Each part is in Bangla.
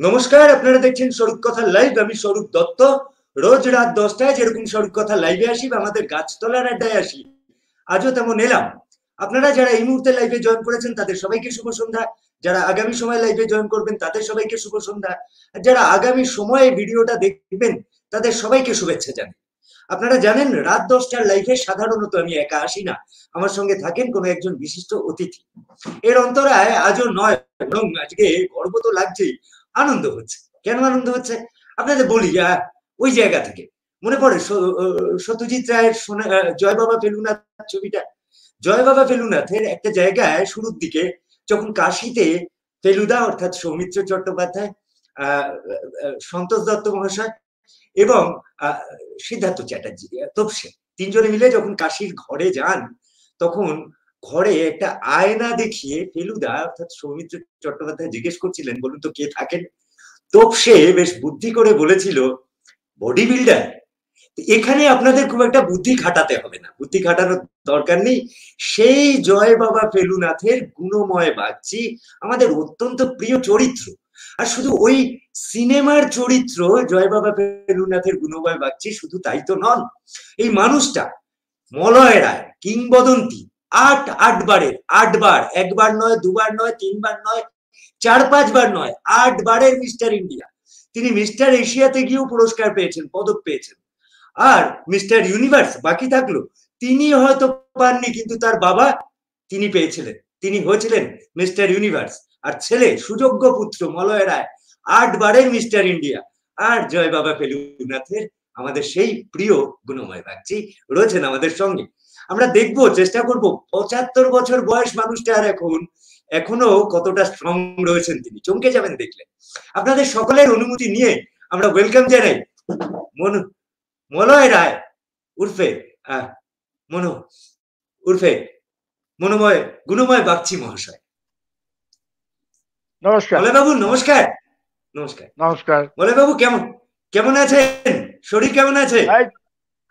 নমস্কার, আপনারা দেখছেন স্বরূপ কথা লাইভ আমি স্বরূপ দত্ত। রোজ রাত দশটায় যেরকম স্বরূপ কথা লাইভে আসি বা আমাদের গাছতলার আড্ডায় আসি। আজও তেমন এলাম। আপনারা যারা এই মুহূর্তে লাইভে জয়েন করেছেন, তাদের সবাইকে শুভ সন্ধ্যা। যারা আগামী সময় লাইভে জয়েন করবেন, তাদের সবাইকে শুভ সন্ধ্যা। আর যারা আগামী সময়ে ভিডিওটা দেখবেন, তাদের সবাইকে শুভেচ্ছা জানাই। আপনারা জানেন, রাত দশটার লাইভে সাধারণত আমি একা আসি না। আমার সঙ্গে থাকেন কোনো একজন বিশিষ্ট অতিথি। এর অন্তরায় আজও নয় এবং আজকে গর্ব তো লাগছেই। আনন্দ হচ্ছে। কেন আনন্দ হচ্ছে? আপনাদের বলি ওই জায়গা থেকে। মনে পড়ে সত্যজিৎ রায়ের জয় বাবা ফেলুনাথ ছবিটা? জয় বাবা ফেলুনাথের একটা জায়গায় শুরুর দিকে যখন কাশিতে ফেলুদা, অর্থাৎ সৌমিত্র চট্টোপাধ্যায় সন্তোষ দত্ত মহাশয় এবং সিদ্ধার্থ চ্যাটার্জি, তপসে, তিনজনে মিলে যখন কাশির ঘরে যান, তখন ঘরে একটা আয়না দেখিয়ে ফেলুদা, অর্থাৎ সৌমিত্র চট্টোপাধ্যায় জিজ্ঞেস করছিলেন, বলুন তো কে থাকেন? তোপসে বেশ বুদ্ধি করে বলেছিল বডি বিল্ডার এখানে আপনাদের খুব একটা বুদ্ধি খাটাতে হবে না। বুদ্ধি খাটানোর দরকার নেই। সেই জয় বাবা ফেলুনাথের গুণময় বাগচি আমাদের অত্যন্ত প্রিয় চরিত্র। আর শুধু ওই সিনেমার চরিত্র জয় বাবা ফেলুনাথের গুণময় বাগচি শুধু তাই তো নন। এই মানুষটা মলয় রায়, কিংবদন্তি আট আট বার একবার নয় দুবার নয় তিনবার নয়, চার পাঁচবার নয়, আট বারের মিস্টার ইন্ডিয়া। তিনি মিস্টার এশিয়াতে গিয়েও পুরস্কার পেয়েছেন, পদক পেয়েছেন। আর মিস্টার ইউনিভার্স বাকি থাকল, তিনি হয়তো পাননি, কিন্তু তার বাবা তিনি পেয়েছিলেন, তিনি হয়েছিলেন মিস্টার ইউনিভার্স। আর ছেলে, সুযোগ্য পুত্র মলয় রায়, আট বারের মিস্টার ইন্ডিয়া। আর জয় বাবা ফেলুনাথের আমাদের সেই প্রিয় গুণময় বাগচি রয়েছেন আমাদের সঙ্গে। আমরা দেখব চেষ্টা করব। পঁচাত্তর বছর বয়স মানুষটা আর এখন এখনও কতটা স্ট্রং রয়েছেন তিনি চমকে যাবেন দেখলে। আপনাদের সকলের অনুমতি নিয়ে আমরা ওয়েলকাম জানাই মন মলয় রায় উর্ফে মনো উর্ফে মনোময় গুণময় বাগচি মহাশয়। নমস্কার। মলয় বাবু নমস্কার। নমস্কার। নমস্কার। মলয় বাবু কেমন কেমন আছেন? শরীর কেমন আছে?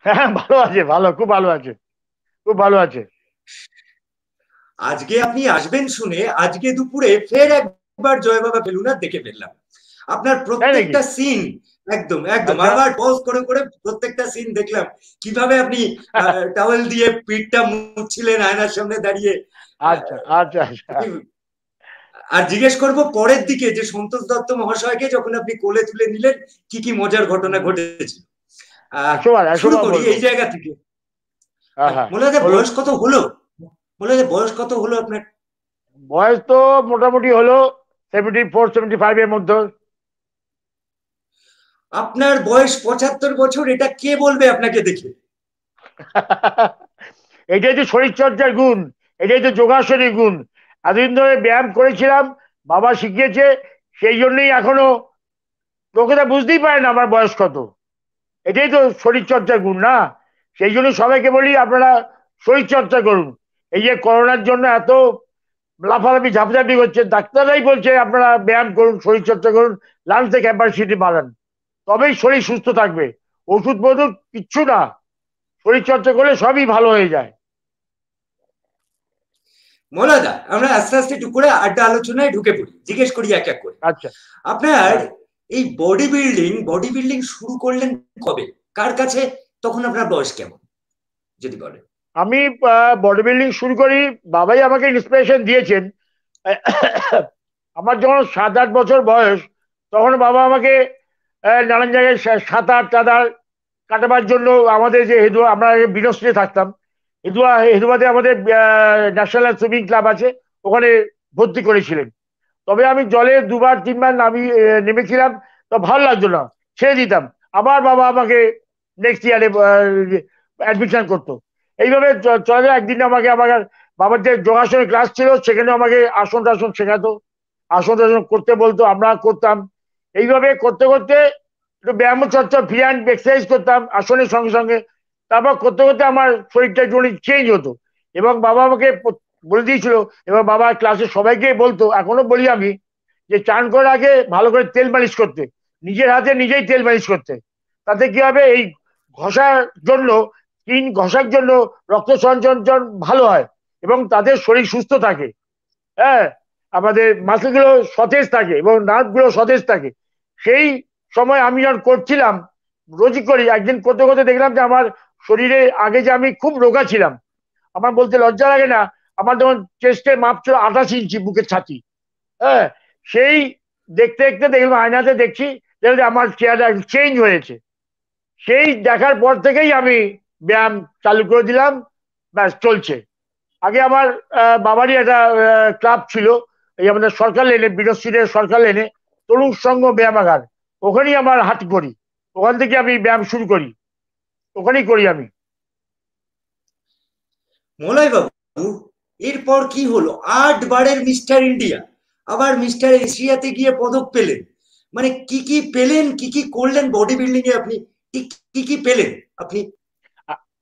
হ্যাঁ ভালো আছে ভালো খুব ভালো আছে। খুব ভালো আছে। আজকে আপনি আসবেন শুনে আজকে দুপুরে ফের একবার জয় বাবা ফেলুনাথ দেখে ফেললাম। আপনার প্রত্যেকটা সিন একদম একদম। আবার পজ করে করে প্রত্যেকটা সিন দেখলাম। কীভাবে আপনি টাওয়েল দিয়ে পিঠটা মুছছিলেন আয়নার সামনে দাঁড়িয়ে? আচ্ছা আচ্ছা আর জিজ্ঞেস করব পরের দিকে যে সন্তোষ দত্ত মহাশয়কে যখন আপনি কোলে তুলে নিলেন কি কি মজার ঘটনা ঘটেছিল? শুরু করি এই জায়গা থেকে। মনে হয় বয়স কত হলো? মনে হয় বয়স কত হলো আপনার? বয়স তো মোটামুটি হলো সেভেন্টি ফোর সেভেন্টি ফাইভ এর মধ্যে। আপনার বয়স পঁচাত্তর বছর এটা কে বলবে আপনাকে দেখে? এটাই তো শরীরচর্চার গুণ এটাই তো যোগাসনের গুণ। এতদিন ধরে ব্যায়াম করেছিলাম বাবা শিখিয়েছে সেই জন্যই এখনও। লোকেরা বুঝতেই পারে না আমার বয়স কত। এটাই তো শরীরচর্চার গুণ না? সেই জন্য সবাইকে বলি আপনারা শরীরচর্চা করুন। এই যে করোনার জন্য এত লাফালাফি ঝাপঝাপি করছে ডাক্তাররাই বলছে আপনারা ব্যায়াম করুন শরীরচর্চা করুন লাংসে ক্যাপাসিটি বাড়ান। তবেই শরীর সুস্থ থাকবে। ওষুধ বধুর কিচ্ছু না। শরীরচর্চা করলে সবই ভালো হয়ে যায়। মলাদা আমরা আস্তে আস্তে একটু করে আড্ডা আলোচনায় ঢুকে পড়ি। জিজ্ঞেস করি এক এক করে। আচ্ছা। আপনার এই বডি বিল্ডিং বডি বিল্ডিং শুরু করলেন কবে? কার কাছে? তখন আপনার বয়স কেমন? যদি বলেন। আমি বডি বিল্ডিং শুরু করি, বাবাই আমাকে ইন্সপিরেশন দিয়েছেন। আমার যখন সাত আট বছর বয়স, তখন বাবা আমাকে নানান জায়গায় সাঁতার টাতার কাটাবার জন্য আমাদের যে হেদুয়া, আমরা বিনস্টে থাকতাম। হেদুয়া, হেদুয়াতে আমাদের ন্যাশনাল সুইমিং ক্লাব আছে, ওখানে ভর্তি করেছিলেন। তবে আমি জলে দুবার, তিনবার নামি নেমেছিলাম, তো ভালো লাগতো না, ছেড়ে দিতাম। আবার বাবা আমাকে নেক্সট ইয়ারে অ্যাডমিশন করতো। এইভাবে চলে একদিন আমাকে আমার বাবার যে যোগাসনের ক্লাস ছিল সেখানে আমাকে আসন টাসন শেখাতো। আসন টাসন করতে বলতো আমরা করতাম। এইভাবে করতে করতে একটু ব্যায়াম চর্চা ফ্রি হ্যান্ড এক্সারসাইজ করতাম আসনের সঙ্গে সঙ্গে। তারপর করতে করতে আমার শরীরটা একটু চেঞ্জ হতো। এবং বাবা আমাকে বলে দিয়েছিল এবং বাবা ক্লাসে সবাইকে বলতো, এখনও বলি আমি, যে চান করার আগে ভালো করে তেল মালিশ করতে। নিজের হাতে নিজেই তেল মালিশ করতে। তাতে কি হবে? এই ঘষার জন্য, স্কিন ঘষার জন্য রক্ত সঞ্চরণ ভালো হয় এবং তাদের শরীর সুস্থ থাকে। হ্যাঁ আমাদের মাসেলগুলো সতেজ থাকে এবং নার্ভগুলো সতেজ থাকে। সেই সময় আমি যখন করছিলাম, রোজই করি, একদিন করতে করতে দেখলাম যে আমার শরীরে আগে যে আমি খুব রোগা ছিলাম, আমার বলতে লজ্জা লাগে না, আমার তখন চেস্টের মাপ ছিল আঠাশ ইঞ্চি বুকের ছাতি। হ্যাঁ সেই দেখতে দেখতে দেখলাম, আয়নাতে দেখছি যে আমার চেয়ারটা চেঞ্জ হয়েছে। সেই দেখার পর থেকেই আমি ব্যায়াম চালু করে দিলাম, ব্যাস চলছে। আগে আমার বাবারই একটা ক্লাব ছিল, এই আমাদের সরকার লেনে বিরস্ত্রীর সরকার লেনে, তরুণ সংঘ ব্যায়ামাগার। ওখানেই আমার হাট করি। ওখান থেকে আমি ব্যায়াম শুরু করি। ওখানেই করি আমি। মলয় বাবু এরপর কি হলো? আট বারের মিস্টার ইন্ডিয়া। আবার মিস্টার এশিয়াতে গিয়ে পদক পেলেন। মানে কি কি পেলেন, কি কি করলেন বডি বিল্ডিং এ আপনি? কি কি পেলেন আপনি?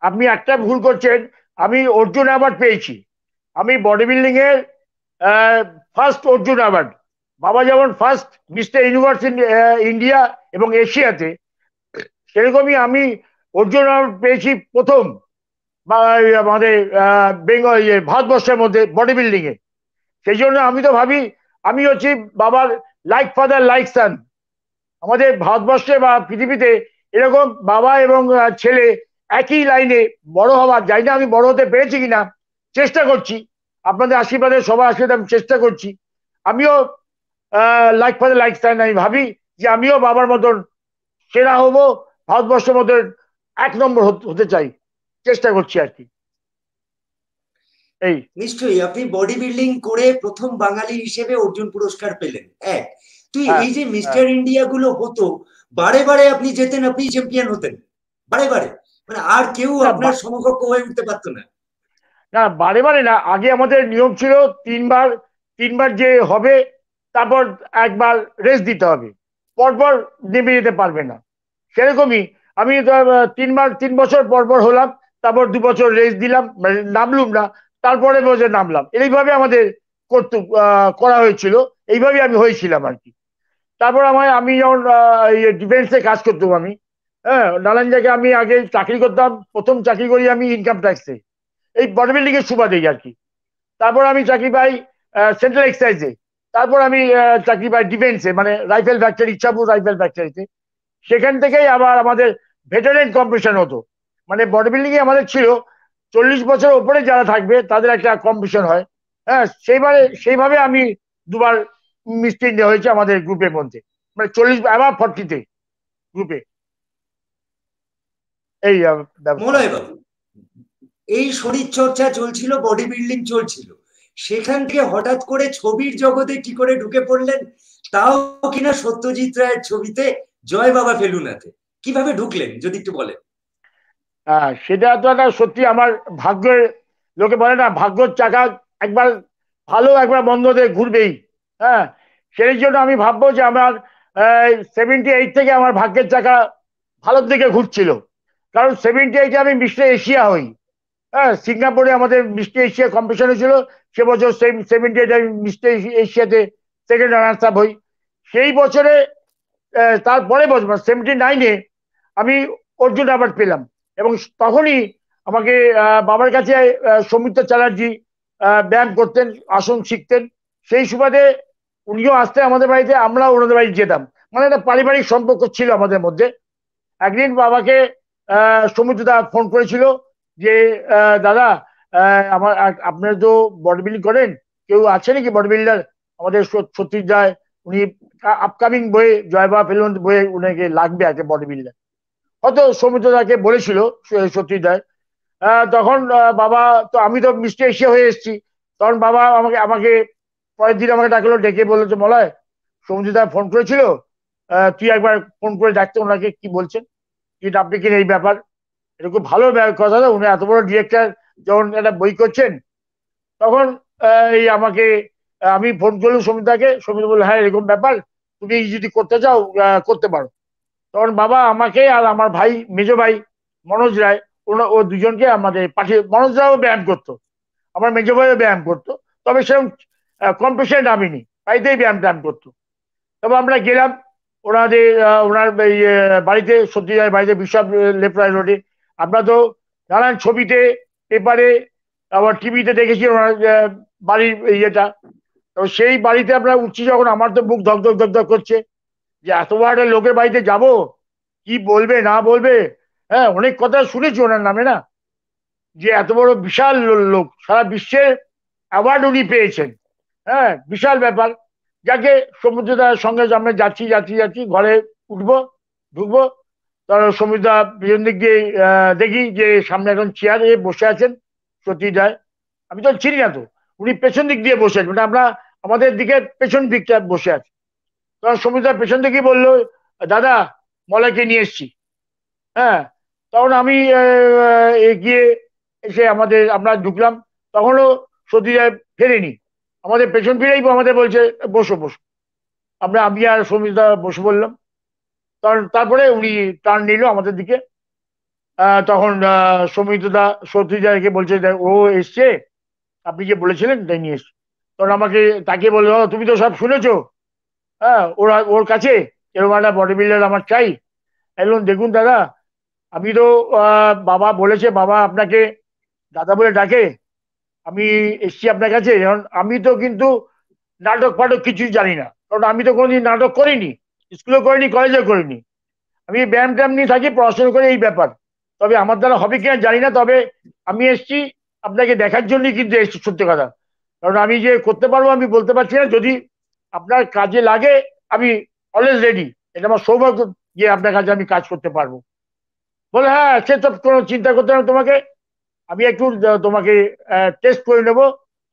আপনি একটা ভুল করছেন। আমি অর্জুন অ্যাওয়ার্ড পেয়েছি। আমি বডি বিল্ডিং এর ফার্স্ট অর্জুন অ্যাওয়ার্ড বাবা যেমন ফার্স্ট মিস্টার ইউনিভার্স ইন্ডিয়া এবং এশিয়াতে, সেরকমই আমি অর্জুন অ্যাওয়ার্ড পেয়েছি প্রথম আমাদের বেঙ্গল ভারতবর্ষের মধ্যে বডি বিল্ডিং এ। সেই জন্য আমি তো ভাবি, আমি হচ্ছি বাবার লাইক ফাদার লাইক সান আমাদের ভারতবর্ষে বা পৃথিবীতে এরকম বাবা এবং ছেলে একই লাইনে বড় হওয়ার যাই না আমি বড় হতে পেরেছি কিনা চেষ্টা করছি। আপনাদের আশীর্বাদে সবার আশীর্বাদে আমি চেষ্টা করছি। আমিও লাইক ফাদার লাইক সান আমি ভাবি যে আমিও বাবার মতন সেরা হব ভারতবর্ষের মতন এক নম্বর হতে চাই। চেষ্টা করছি আর কি। এই। নিশ্চয়ই আপনি বডি বিল্ডিং করে প্রথম বাঙালি হিসেবে অর্জুন পুরস্কার পেলেন। এক। তুই হ্যাঁ, এই যে মিস্টার ইন্ডিয়া গুলো হতো বারে বারে আপনি যেতেন আপনি চ্যাম্পিয়ন হতেন। বারে বারে। মানে আর কেউ আপনার সমকক্ষ হয়ে উঠতে পারতো না। না বারে বারে না। আগে আমাদের নিয়ম ছিল তিনবার তিনবার যে হবে তারপর একবার রেস্ট দিতে হবে। পরপর নেমে যেতে পারবে না। সেরকমই আমি তিনবার তিন বছর পরপর হলাম তারপর দু বছর রেস্ট দিলাম মানে নামলুম না তারপরে বছর নামলাম। এইভাবে আমাদের করতে করা হয়েছিল। এইভাবে আমি হয়েছিলাম আর কি। তারপর আমার আমি যখন ডিফেন্সে কাজ করতাম আমি হ্যাঁ নানান জায়গায় আমি আগে চাকরি করতাম, প্রথম চাকরি করি আমি ইনকাম ট্যাক্সে এই বডি বিল্ডিং এর সুবাদেই আর কি। তারপর আমি চাকরি পাই সেন্ট্রাল এক্সাইজে তারপর আমি চাকরি পাই ডিফেন্সে মানে রাইফেল ফ্যাক্টরি ইচ্ছাপুর রাইফেল ফ্যাক্টরিতে সেখান থেকেই আবার আমাদের ভেটারেন কম্পিটিশন হতো। মানে বডি বিল্ডিং এ আমাদের ছিল, চল্লিশ বছর ওপরে যারা থাকবে, তাদের একটা কম্পিটিশন হয়। হ্যাঁ সেইবারে, সেইভাবে আমি দুবার মিস্ট ইন্ডিয়া হয়েছে আমাদের গ্রুপের মধ্যে। মানে চল্লিশ আবার ফর্টিতে গ্রুপে এই বাবু এই শরীর চর্চা চলছিল বডি বিল্ডিং চলছিল। সেখান থেকে হঠাৎ করে ছবির জগতে কি করে ঢুকে পড়লেন তাও কিনা সত্যজিৎ রায়ের ছবিতে জয় বাবা ফেলুনাতে কীভাবে ঢুকলেন যদি একটু বলেন। হ্যাঁ সেটা তো একটা সত্যি আমার ভাগ্যের লোকে বলে না ভাগ্যর চাকা একবার ভালো একবার বন্ধ হয়ে ঘুরবেই। হ্যাঁ সেই জন্য আমি ভাববো যে আমার সেভেন্টি এইট থেকে আমার ভাগ্যের চাকা ভালোর দিকে ঘুরছিল। কারণ সেভেন্টি এইটে আমি মিস্টার এশিয়া হই। হ্যাঁ সিঙ্গাপুরে আমাদের মিস্টার এশিয়া কম্পিটিশন হয়েছিল সে বছর সেভেন্টি এইট আমি মিস্টার এশিয়াতে সেকেন্ড রানার্স আপ হই। সেই বছরে তারপরে বছর সেভেন্টি নাইনে আমি অর্জুন অ্যাওয়ার্ড পেলাম। এবং তখনই আমাকে বাবার কাছে সৌমিত্র চ্যাটার্জি ব্যায়াম করতেন, আসন শিখতেন। সেই সুবাদে উনিও আসতে আমাদের বাড়িতে আমরা ওনাদের বাড়ি যেতাম। মানে একটা পারিবারিক সম্পর্ক ছিল আমাদের মধ্যে। একদিন বাবাকে সৌমিত্রদা ফোন করেছিল যে দাদা আমার আপনারা তো বডি বিল্ডিং করেন? কেউ আছে নাকি বডি বিল্ডার আমাদের সত্যি যায় উনি আপকামিং বইয়ে জয়বা ফেলুন বইয়ে উনাকে লাগবে আছে বডি বিল্ডার হয়তো সৌমিত্রদাকে বলেছিল সত্যি দায় তখন বাবা, তো আমি তো মিষ্টি এশিয়া হয়ে এসেছি। তখন বাবা আমাকে আমাকে পরের দিন আমাকে ডাকলো, ডেকে বলল যে, মলয় সৌমিত্রদা ফোন করেছিল? তুই একবার ফোন করে ডাকতে ওনাকে কি বলছেন? কি আপনি কিনা এই ব্যাপার? এটা খুব ভালো কথা উনি এত বড় ডিরেক্টর যখন একটা বই করছেন, তখন এই আমাকে, আমি ফোন করলাম সমিতাকে, সমিতা বলল হ্যাঁ এরকম ব্যাপার, তুমি যদি করতে চাও করতে পারো। তখন বাবা আমাকে আর আমার ভাই, মেজ ভাই, মনোজ রায় ওরা ও দুজনকে আমাদের পাঠিয়ে, মনোজ রায়ও ব্যায়াম করতো, আমার মেজ ভাইও ব্যায়াম করতো, তবে সেরকম কম্পিটিশন নামিনি। বাড়িতেই ব্যায়াম ট্যায়াম করতো। তবে আমরা গেলাম, ওনাদের ওনার বাড়িতে সত্যি বাড়িতে বিশপ লেপ্রায় রোডে। আমরা তো নানান ছবিতে, পেপারে, আবার টিভিতে দেখেছি ওনার বাড়ির ইয়েটা। তো সেই বাড়িতে আমরা উঠছি যখন, আমার তো মুখ ধক ধক ধক করছে। যে এত বড় লোকের বাড়িতে যাব? কি বলবে, না বলবে? হ্যাঁ অনেক কথা শুনেছি ওনার নামে, না? যে এত বড় বিশাল লোক, সারা বিশ্বের অ্যাওয়ার্ড উনি পেয়েছেন। হ্যাঁ বিশাল ব্যাপার। যাকে সমুদ্রদার সঙ্গে আমরা যাচ্ছি যাচ্ছি যাচ্ছি, ঘরে উঠবো, ঢুকবো, তার সমুদ্রা পিছন দিক দিয়ে দেখি যে সামনে এখন চেয়ারে বসে আছেন সত্যি রায় আমি তো চিনি না তো। উনি পেছন দিক দিয়ে বসে আছেন। মানে আমরা, আমাদের দিকে পেছন দিকটা বসে আছে। তখন সমুদ্রা পেছন দিকে বলল, দাদা মলাকে নিয়ে এসছি। হ্যাঁ তখন আমি এগিয়ে এসে আমাদের, আমরা ঢুকলাম। তখনও সত্যি রায় ফেরেনি। আমাদের পেছন ফিরেই আমাদের বলছে, বসো বসো। আমরা, আমি আর সৌমিতা বসে বললাম কারণ তারপরে উনি টার্ন নিল আমাদের দিকে। তখন সৌমিতদা সত্যিদাকে বলছে ও এসছে। আপনি যে বলেছিলেন, তাই নিয়ে এসছে। তখন আমাকে, তাকে বলল তুমি তো সব শুনেছো। হ্যাঁ ওরা, ওর কাছে এরকম একটা বডি বিল্ডার আমার চাই। এলুন দেখুন দাদা, আমি তো বাবা বলেছে, বাবা আপনাকে দাদা বলে ডাকে। আমি এসছি আপনার কাছে যেমন আমি তো কিন্তু নাটক ফাটক কিছুই জানি না। কারণ আমি তো কোনোদিন নাটক করিনি, স্কুলে করিনি, কলেজে করিনি। আমি ব্যায়াম ট্যাম নিয়ে থাকি, পড়াশোনা করে এই ব্যাপার। তবে আমার দ্বারা হবে কিনা জানি না, তবে আমি এসছি আপনাকে দেখার জন্যই কিন্তু এসছি, সত্যি কথা। কারণ আমি যে করতে পারব আমি বলতে পারছি না, যদি আপনার কাজে লাগে, আমি অলওয়েজ রেডি এটা আমার সৌভাগ্য যে আপনার কাছে আমি কাজ করতে পারব। বলে হ্যাঁ সে তো কোনো চিন্তা করতে হবে তোমাকে। আমি একটু তোমাকে টেস্ট করে নেব।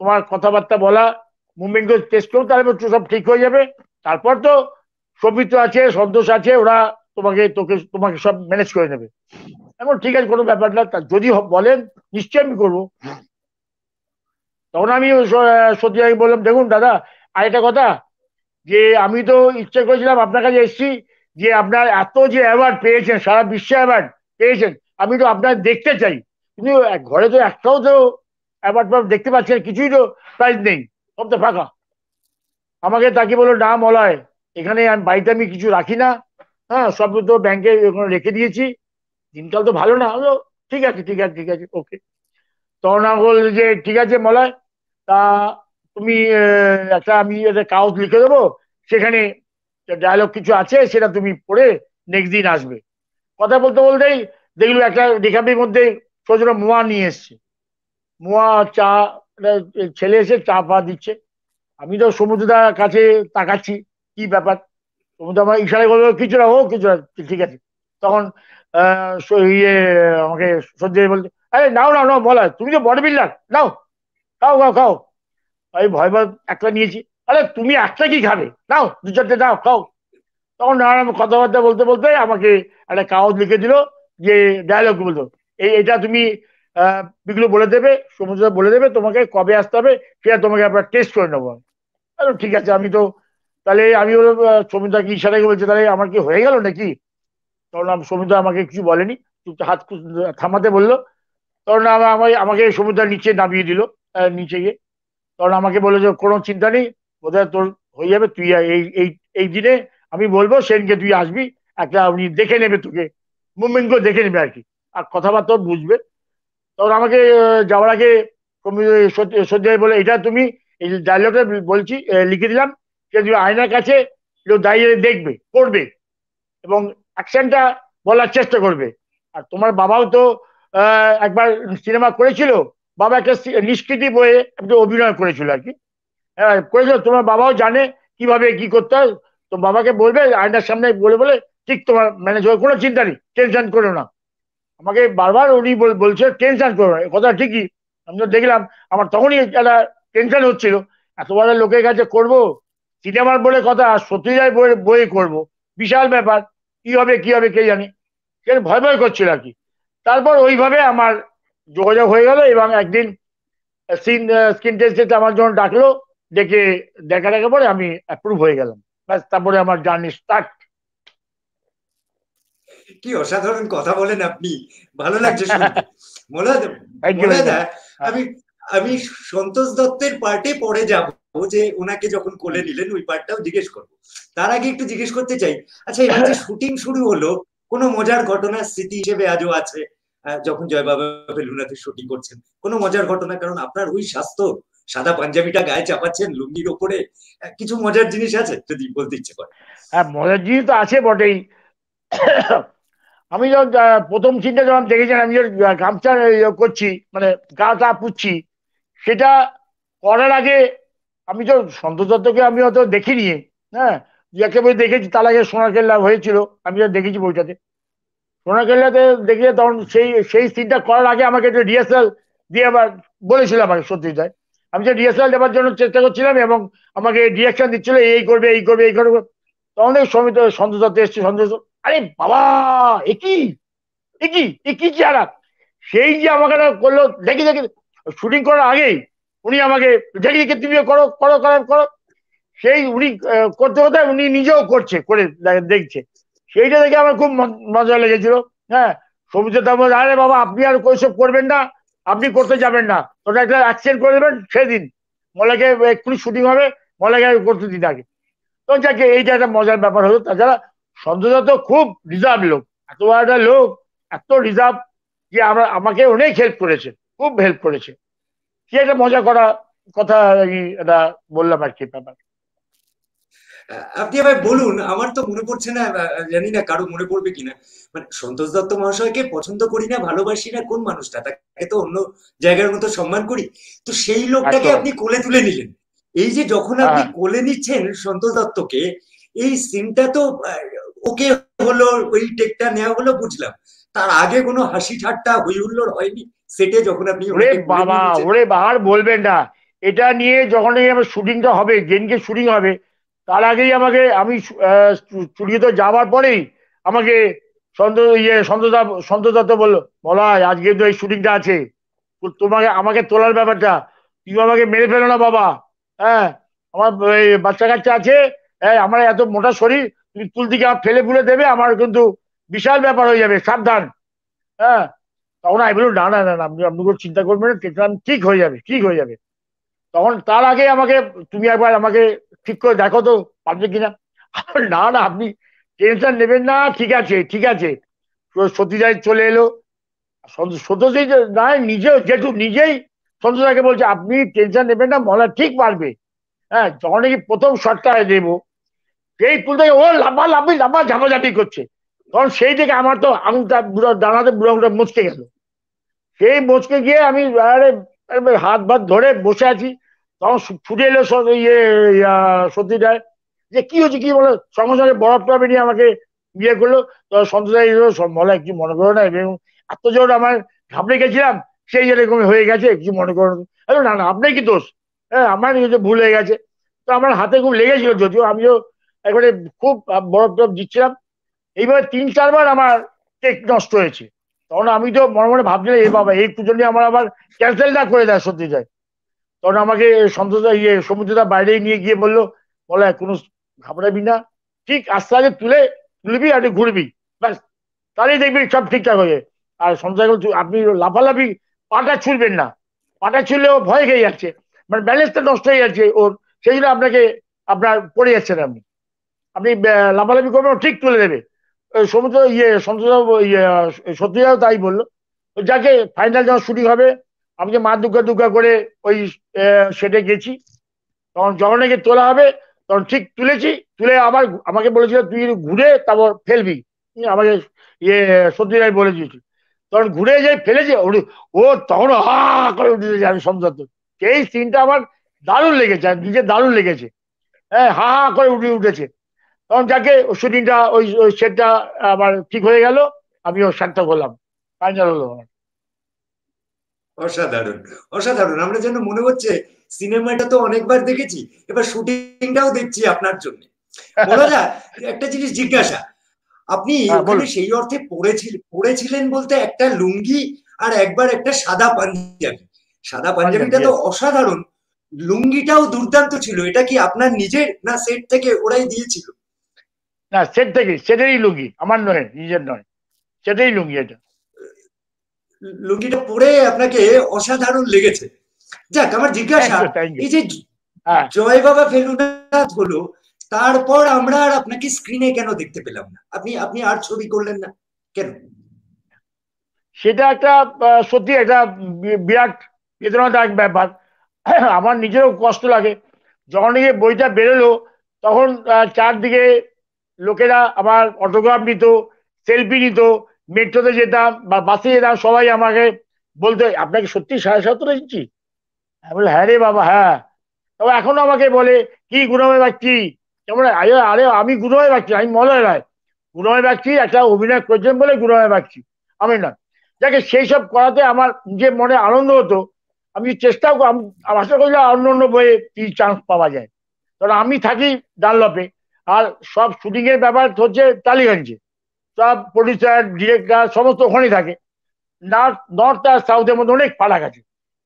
তোমার কথাবার্তা বলা মুভমেন্ট টেস্ট করব তাহলে একটু সব ঠিক হয়ে যাবে। তারপর তো সবিত আছে, সন্তোষ আছে, ওরা তোমাকে, তোকে, তোমাকে সব ম্যানেজ করে নেবে। এমন ঠিক আছে, কোনো ব্যাপার না। যদি বলেন, নিশ্চয়ই আমি করব। তখন আমি সত্যি আমি বললাম, দেখুন দাদা আর একটা কথা, যে আমি তো ইচ্ছে করেছিলাম আপনার কাছে এসেছি, যে আপনার এত যে অ্যাওয়ার্ড পেয়েছেন, সারা বিশ্বে অ্যাওয়ার্ড পেয়েছেন, আমি তো আপনার দেখতে চাই। কিন্তু ঘরে তো একটাও তো অ্যাওয়ার্ড দেখতে পাচ্ছেন কিছুই তো প্রাইস নেই, সব তো ফাঁকা। আমাকে তাকে বলল, না মলয়, এখানে আমি, বাড়িতে আমি কিছু রাখি না। হ্যাঁ সব তো ব্যাংকে রেখে দিয়েছি। দিনকাল তো ভালো না হলো ঠিক আছে ঠিক আছে ঠিক আছে ওকে তখন বল যে, ঠিক আছে মলয়, তা তুমি একটা আমি একটা কাগজ লিখে দেবো, সেখানে ডায়লগ কিছু আছে, সেটা তুমি পড়ে নেক্সট দিন আসবে। কথা বলতে বলতেই দেখল একটা রেখাপির মধ্যে সোজা মোয়া নিয়ে এসছে। মোয়া, চা ছেলে এসে চা ফা দিচ্ছে। আমি তো সমুদ্রদার কাছে তাকাচ্ছি, কি ব্যাপার? সমুদ্র আমার ইশারা করল কিছু না, ও কিছু না, ঠিক আছে। তখন ইয়ে আমাকে সহ্য বলতে আরে, নাও নাও নাও, বলা, তুমি তো বডি বিল্ডার নাও, খাও খাও খাও। আমি ভয় ভয় একটা নিয়েছি, আরে, তুমি একটা কি খাবে? নাও, দু চারটে নাও, খাও। তখন নানান কথাবার্তা বলতে বলতে আমাকে একটা কাগজ লিখে দিল, যে ডায়লগ বলতো এটা তুমি বিগুলো বলে দেবে, সমুদ্র বলে দেবে, তোমাকে কবে আসতে হবে, সেটা তোমাকে আপনার টেস্ট করে নেব। ঠিক আছে, আমি তো, তাহলে আমি ওর সমুদ্রকে ইশারাকে বলছে, তাহলে আমার কি হয়ে গেল নাকি? তখন সমুদ্র আমাকে কিছু বলেনি হাত থামাতে বলল। তখন আমাকে আমাকে সমুদ্র নিচে নামিয়ে দিল নিচে গিয়ে। তখন আমাকে বলল যে, কোনো চিন্তা নেই, বোধহয় তোর হয়ে যাবে, তুই এই এই এই দিনে আমি বলব, সেদিনকে তুই আসবি, একটা উনি দেখে নেবে তোকে মুভমেন্টগুলো দেখে নেবে আর কি। আর কথাবার্তাও বুঝবে। তখন আমাকে যাওয়ার আগে সত্যি বলে, এটা তুমি এই ডায়লগটা বলছি লিখে দিলাম। সে আয়নার কাছে দাঁড়িয়ে দেখবে করবে এবং অ্যাকশনটা বলার চেষ্টা করবে। আর তোমার বাবাও তো একবার সিনেমা করেছিল, বাবা একটা নিষ্কৃতি বইয়ে একটা অভিনয় করেছিল আর কি। হ্যাঁ করেছিল। তোমার বাবাও জানে কীভাবে কি করতে হয়। তো বাবাকে বলবে, আয়নার সামনে বলে বলে, ঠিক তোমার ম্যানেজ হবে কোনো চিন্তা নেই, টেনশন করো না। আমাকে বারবার উনি বলছে টেনশন করো না। কথা ঠিকই। আমি তো দেখলাম, আমার তখনই একটা টেনশন হচ্ছিল। এত বড় লোকের কাছে করব, সিনেমার বলে কথা সত্যিকার বই করব। বিশাল ব্যাপার, কি হবে কি হবে কে জানি। সে ভয় ভয় করছিল আর কি। তারপর ওইভাবে আমার যোগাযোগ হয়ে গেল এবং একদিন স্কিন স্কিন টেস্টে আমার জন্য ডাকলো ডেকে দেখা, দেখার পরে আমি অ্যাপ্রুভ হয়ে গেলাম। ব্যাস, তারপরে আমার জার্নি স্টার্ট কি অসাধারণ কথা বলেন আপনি। ভালো লাগছে আমি আমি সন্তোষ দত্তের পার্টে পরে যাব যে ওনাকে যখন কোলে নিলেন ওই পার্টটাও জিজ্ঞেস করব। তার আগে একটু জিজ্ঞেস করতে চাই। আচ্ছা এবার যে শুটিং শুরু হলো কোনো মজার ঘটনা স্মৃতি হিসেবে আজও আছে? যখন জয় বাবা বেলুনাতে শুটিং করছেন কোনো মজার ঘটনা? কারণ আপনার ওই স্বাস্থ্য সাদা পাঞ্জাবিটা গায়ে চাপাচ্ছেন লুঙ্গির ওপরে কিছু মজার জিনিস আছে? যদি বলতে ইচ্ছে করে। হ্যাঁ মজার জিনিস তো আছে বটেই। আমি যখন প্রথম চিন্তা যখন দেখেছেন, আমি গামছা করছি মানে গাটা পুচ্ছি সেটা করার আগে আমি তো সন্তোষ দত্তকে আমি অত দেখিনি হ্যাঁ? যাকে বই দেখেছি, তার আগে সোনার কেল্লা হয়েছিল আমি যখন দেখেছি বইটাতে। সোনার কেল্লাতে দেখে তখন সেই সেই সিনটা করার আগে আমাকে একটা রিহার্সাল দিয়ে আবার বলেছিল আমাকে সত্যি তাই আমি যে রিহার্সাল দেওয়ার জন্য চেষ্টা করছিলাম এবং আমাকে ডিরেকশন দিচ্ছিল, এই করবে এই করবে এই করবে। তখন সমিত সন্তোষ দত্ত এসছে, সন্তোষ আরে বাবা একই একই একই চেহারা? সেই যে আমাকে করল, দেখি দেখি শুটিং করার আগেই উনি আমাকে, দেখি দেখি তুমি করো করো করো করো। সেই উনি করতে করতে উনি নিজেও করছে, করে দেখছে। সেইটা দেখে আমার খুব মজা লেগেছিল হ্যাঁ। সবুজ দাম আরে বাবা, আপনি আর ওইসব করবেন না, আপনি করতে যাবেন না। ওটা একটা অ্যাক্সিডেন্ট করে দেবেন, সেদিন। মলাকে এক্ষুনি শুটিং হবে মলাকে করতে দিন আগে। তো যাকে, এইটা একটা মজার ব্যাপার হলো। তাছাড়া সন্তোষ তো খুব রিজার্ভ লোক এত একটা লোক এত রিজার্ভ যে আমরা আমাকে অনেক হেল্প করেছে খুব হেল্প করেছে। কি একটা মজা করা কথা আমি এটা বললাম আর কি ব্যাপার। আপনি আবার বলুন আমার তো মনে পড়ছে না জানি না কারও মনে পড়বে কিনা। মানে সন্তোষ দত্ত মহাশয়কে পছন্দ করি না ভালোবাসি না কোন মানুষটা? তাকে তো অন্য জায়গার মতো সম্মান করি। তো সেই লোকটাকে আপনি কোলে তুলে নিলেন। এই যে যখন আপনি কোলে নিচ্ছেন সন্তোষ দত্তকে এই সিনটা তো ওকে হলো ওই টেকটা নেওয়া হলো বুঝলাম। তার আগে কোনো হাসি ঠাট্টা হই হুল্লোড় হয়নি। সেটে যখন আপনি ওরে বাবা ওরে আর বলবেন না। এটা নিয়ে যখন এই আমার শুটিংটা হবে যেদিনকে শুটিং হবে তার আগেই আমাকে আমি স্টুডিওতে যাওয়ার পরেই আমাকে সন্তোষ ইয়ে সন্তোষ সন্তোষ দত্ত বলল বলা আজকে তো এই শুটিংটা আছে। তোমাকে আমাকে তোলার ব্যাপারটা তুমি আমাকে মেরে ফেলো না বাবা। হ্যাঁ আমার বাচ্চা কাচ্চা আছে। হ্যাঁ আমার এত মোটা শরীর তুলতিকে ফেলে ফুলে দেবে, আমার কিন্তু বিশাল ব্যাপার হয়ে যাবে, সাবধান। হ্যাঁ? তখন আমি বলুন না না না আপনি আপনি কোনো চিন্তা করবেন না ঠিক হয়ে যাবে, ঠিক হয়ে যাবে। তখন তার আগে আমাকে, তুমি একবার আমাকে ঠিক করে দেখো তো, পারবে কিনা? না না, আপনি টেনশন নেবেন না, ঠিক আছে ঠিক আছে। সতীদাই চলে এলো। সন্তোষই না, নিজেও যেহেতু নিজেই সন্তোষাকে বলছে, আপনি টেনশন নেবেন না মলা ঠিক পারবে। হ্যাঁ যখন নাকি প্রথম শটটা দেবো সেই পুল থেকে ও লাফা লাফি লাফা ঝাপাঝাপি করছে। তখন সেই থেকে আমার তো আঙুলটা বুড়ো দাঁড়াতে বুড়ো আঙুলটা মুচকে গেল। সেই মুচকে গিয়ে আমি হাত ভাত ধরে বসে আছি। তখন ফুটে এলো ইয়ে সত্যিটায় যে কি হচ্ছে, কি বলো? সঙ্গে সঙ্গে বরফ টবে নিয়ে আমাকে বিয়ে করল। তো সন্তোষাই মলা কি মনে করো না এবং এত জোর আমার ঘাবড়ে গেছিলাম, সেই এরকম হয়ে গেছে, কিছু মনে করো না। না আপনার কি দোষ? হ্যাঁ আমার ভুল হয়ে গেছে। তো আমার হাতে খুব লেগেছিল, যদিও আমিও একবারে খুব বরফ টরফ দিচ্ছিলাম। এইভাবে তিন, চারবার আমার কেক নষ্ট হয়েছে। তখন আমি তো মনে মনে ভাবছিলাম, এ বাবা, এই পুজো আমার আবার ক্যান্সেল না করে দেয় সত্যি যায় তখন আমাকে সন্তোষদা ইয়ে সমুদ্রদা বাইরে নিয়ে গিয়ে বলল, বলে, কোনো ঘাবড়াবি না। ঠিক আস্তে আগে তুলে তুলবি আর ঘুরবি। ব্যাস, তাহলেই দেখবি সব ঠিকঠাক হয়ে আর সন্তোষ আপনি লাফালাফি, পাটা ছুলবেন না। পাটা ছুললেও ভয় খেয়ে যাচ্ছে। মানে ব্যালেন্সটা নষ্ট হয়ে যাচ্ছে ওর। সেই জন্য আপনাকে, আপনার পড়ে যাচ্ছেন আপনি। আপনি লাফালাফি করবেন ঠিক তুলে দেবে সমুদ্র ইয়ে সন্তোষ ইয়ে সত্যিটাও তাই বলল। যাকে ফাইনাল যখন শুটিং হবে, আমি যে মা দুর্গা দুর্গা করে ওই সেটে গেছি, তখন যখন নাকি তোলা হবে, তখন ঠিক তুলেছি, তুলে আবার আমাকে বলেছিল, তুই ঘুরে তারপর ফেলবি। আমাকে ইয়ে সত্যি রায় বলে দিয়েছি তখন ঘুরে যাই ফেলেছে ও তখন হা করে উঠেছে আমি সন্তোষ এই সিনটা আমার দারুণ লেগেছে নিজে দারুণ লেগেছে। হ্যাঁ হা হা করে উঠে, উঠেছে। তখন যাকে শুটিংটা ওই ওই সেটটা আবার ঠিক হয়ে গেল আমি ও সার্থক হলাম। ফাইনাল হলো আমার। অসাধারণ অসাধারণ। আমরা যেন মনে হচ্ছে সিনেমাটা তো অনেকবার দেখেছি এবার শুটিংটাও দেখছি আপনার জন্য। বলা একটা জিনিস জিজ্ঞাসা আপনি ওখানে সেই অর্থে পড়েছিলেন পড়েছিলেন বলতে একটা লুঙ্গি আর একবার একটা সাদা পাঞ্জাবি। সাদা পাঞ্জাবিটা তো অসাধারণ। লুঙ্গিটাও দুর্দান্ত ছিল এটা কি আপনার নিজের না সেট থেকে ওরাই দিয়েছিল? না সেট থেকে সেটারই লুঙ্গি আমার নয় নিজের নয় সেটাই লুঙ্গি এটা। লুঙ্গিটা পরে আপনাকে অসাধারণ লেগেছে। যাক আমার জিজ্ঞাসা এই যে জয় বাবা ফেলুনাথ হলো তারপর আমরা আর আপনাকে স্ক্রিনে কেন দেখতে পেলাম না? আপনি আপনি আর ছবি করলেন না কেন? সেটা একটা সত্যি একটা বিরাট বেদনাদায়ক ব্যাপার। আমার নিজেরও কষ্ট লাগে। যখন এই বইটা বেরোলো তখন চারদিকে লোকেরা আমার অটোগ্রাফ নিত সেলফি নিত, মেট্রোতে যেতাম বা বাসে যেতাম, সবাই আমাকে বলতে, আপনাকে সত্যি সাড়ে সতেরো ইঞ্চি? আমি বলে হ্যাঁ রে বাবা হ্যাঁ। তবে এখনও আমাকে বলে, কি গুণময় বাচ্চি কেমন? আরে আরে, আমি গুণময় বাচ্চি আমি মলয় রায় গুণময় বাচ্চি একটা অভিনয় করছেন বলে গুণময় বাচ্চি আমি না যাকে সেই সব করাতে আমার যে মনে আনন্দ হতো, আমি চেষ্টাও আশা করলে অন্য অন্য বইয়ে কি চান্স পাওয়া যায়। কারণ আমি থাকি ডানলপে। আর সব শুটিং এর ব্যাপার হচ্ছে টালিগঞ্জে। সব প্রডিউসার ডিরেক্টর সমস্ত ওখানেই থাকে। নর্থ নর্থ আর সাউথের মধ্যে অনেক ফারাক আছে।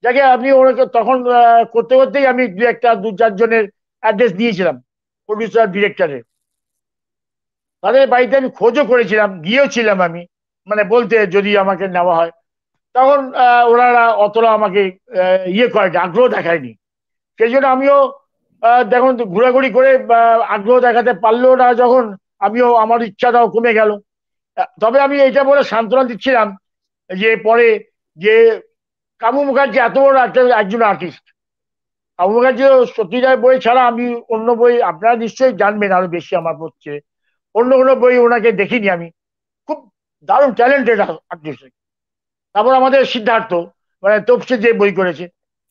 যাকে আপনি ওনাকে তখন করতে করতেই আমি দু একটা, দু চারজনের অ্যাড্রেস দিয়েছিলাম প্রডিউসার ডিরেক্টরের তাদের বাড়িতে আমি খোঁজও করেছিলাম, গিয়েও ছিলাম আমি। মানে বলতে যদি আমাকে নেওয়া হয়। তখন ওনারা অতটা আমাকে ইয়ে করে আগ্রহ দেখায়নি। সেই জন্য আমিও দেখুন, ঘোরাঘুরি করে আগ্রহ দেখাতে পারলেও না যখন, আমিও, আমার ইচ্ছাটাও কমে গেল। তবে আমি এটা বলে সান্ত্বনা দিচ্ছিলাম যে, পরে যে, কামু মুখার্জি এত বড় একজন আর্টিস্ট কামু মুখার্জি সত্যিকার বই ছাড়া আমি অন্য বই আপনারা নিশ্চয়ই জানবেন আরও বেশি আমার পড়ছে অন্য কোনো বই ওনাকে দেখিনি আমি। খুব দারুণ ট্যালেন্টেড আর্টিস্ট তারপর আমাদের সিদ্ধার্থ মানে তপসে যে বই করেছে,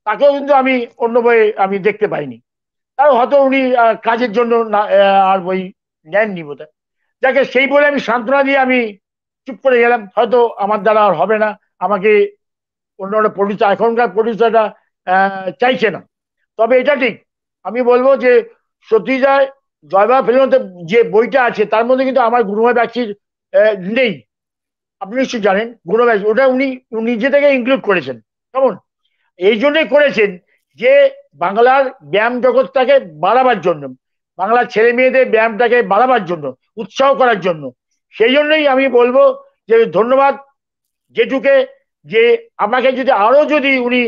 তাকেও কিন্তু আমি অন্য বই আমি দেখতে পাইনি। তাও হয়তো উনি কাজের জন্য আর বই নেননি বোধ যাকে সেই বলে আমি সান্ত্বনা দিয়ে আমি চুপ করে গেলাম। হয়তো আমার দ্বারা আর হবে না। আমাকে অন্য অন্য প্রডিউসার এখনকার প্রডিউসারটা চাইছে না। তবে এটা ঠিক, আমি বলব যে সত্যিজায় জয়বা ফিল্মতে যে বইটা আছে, তার মধ্যে কিন্তু আমার গুরুময় ব্যাচির নেই। আপনি নিশ্চয়ই জানেন গুরুময় ওটা উনি নিজে থেকে ইনক্লুড করেছেন। কেমন? এই জন্যই করেছেন যে বাংলার ব্যায়াম জগৎটাকে বাড়াবার জন্য, বাংলার ছেলে মেয়েদের ব্যায়ামটাকে বাড়াবার জন্য, উৎসাহ করার জন্য, সেই জন্যই আমি বলব যে ধন্যবাদ যেটুকে যে আমাকে যদি আরও যদি উনি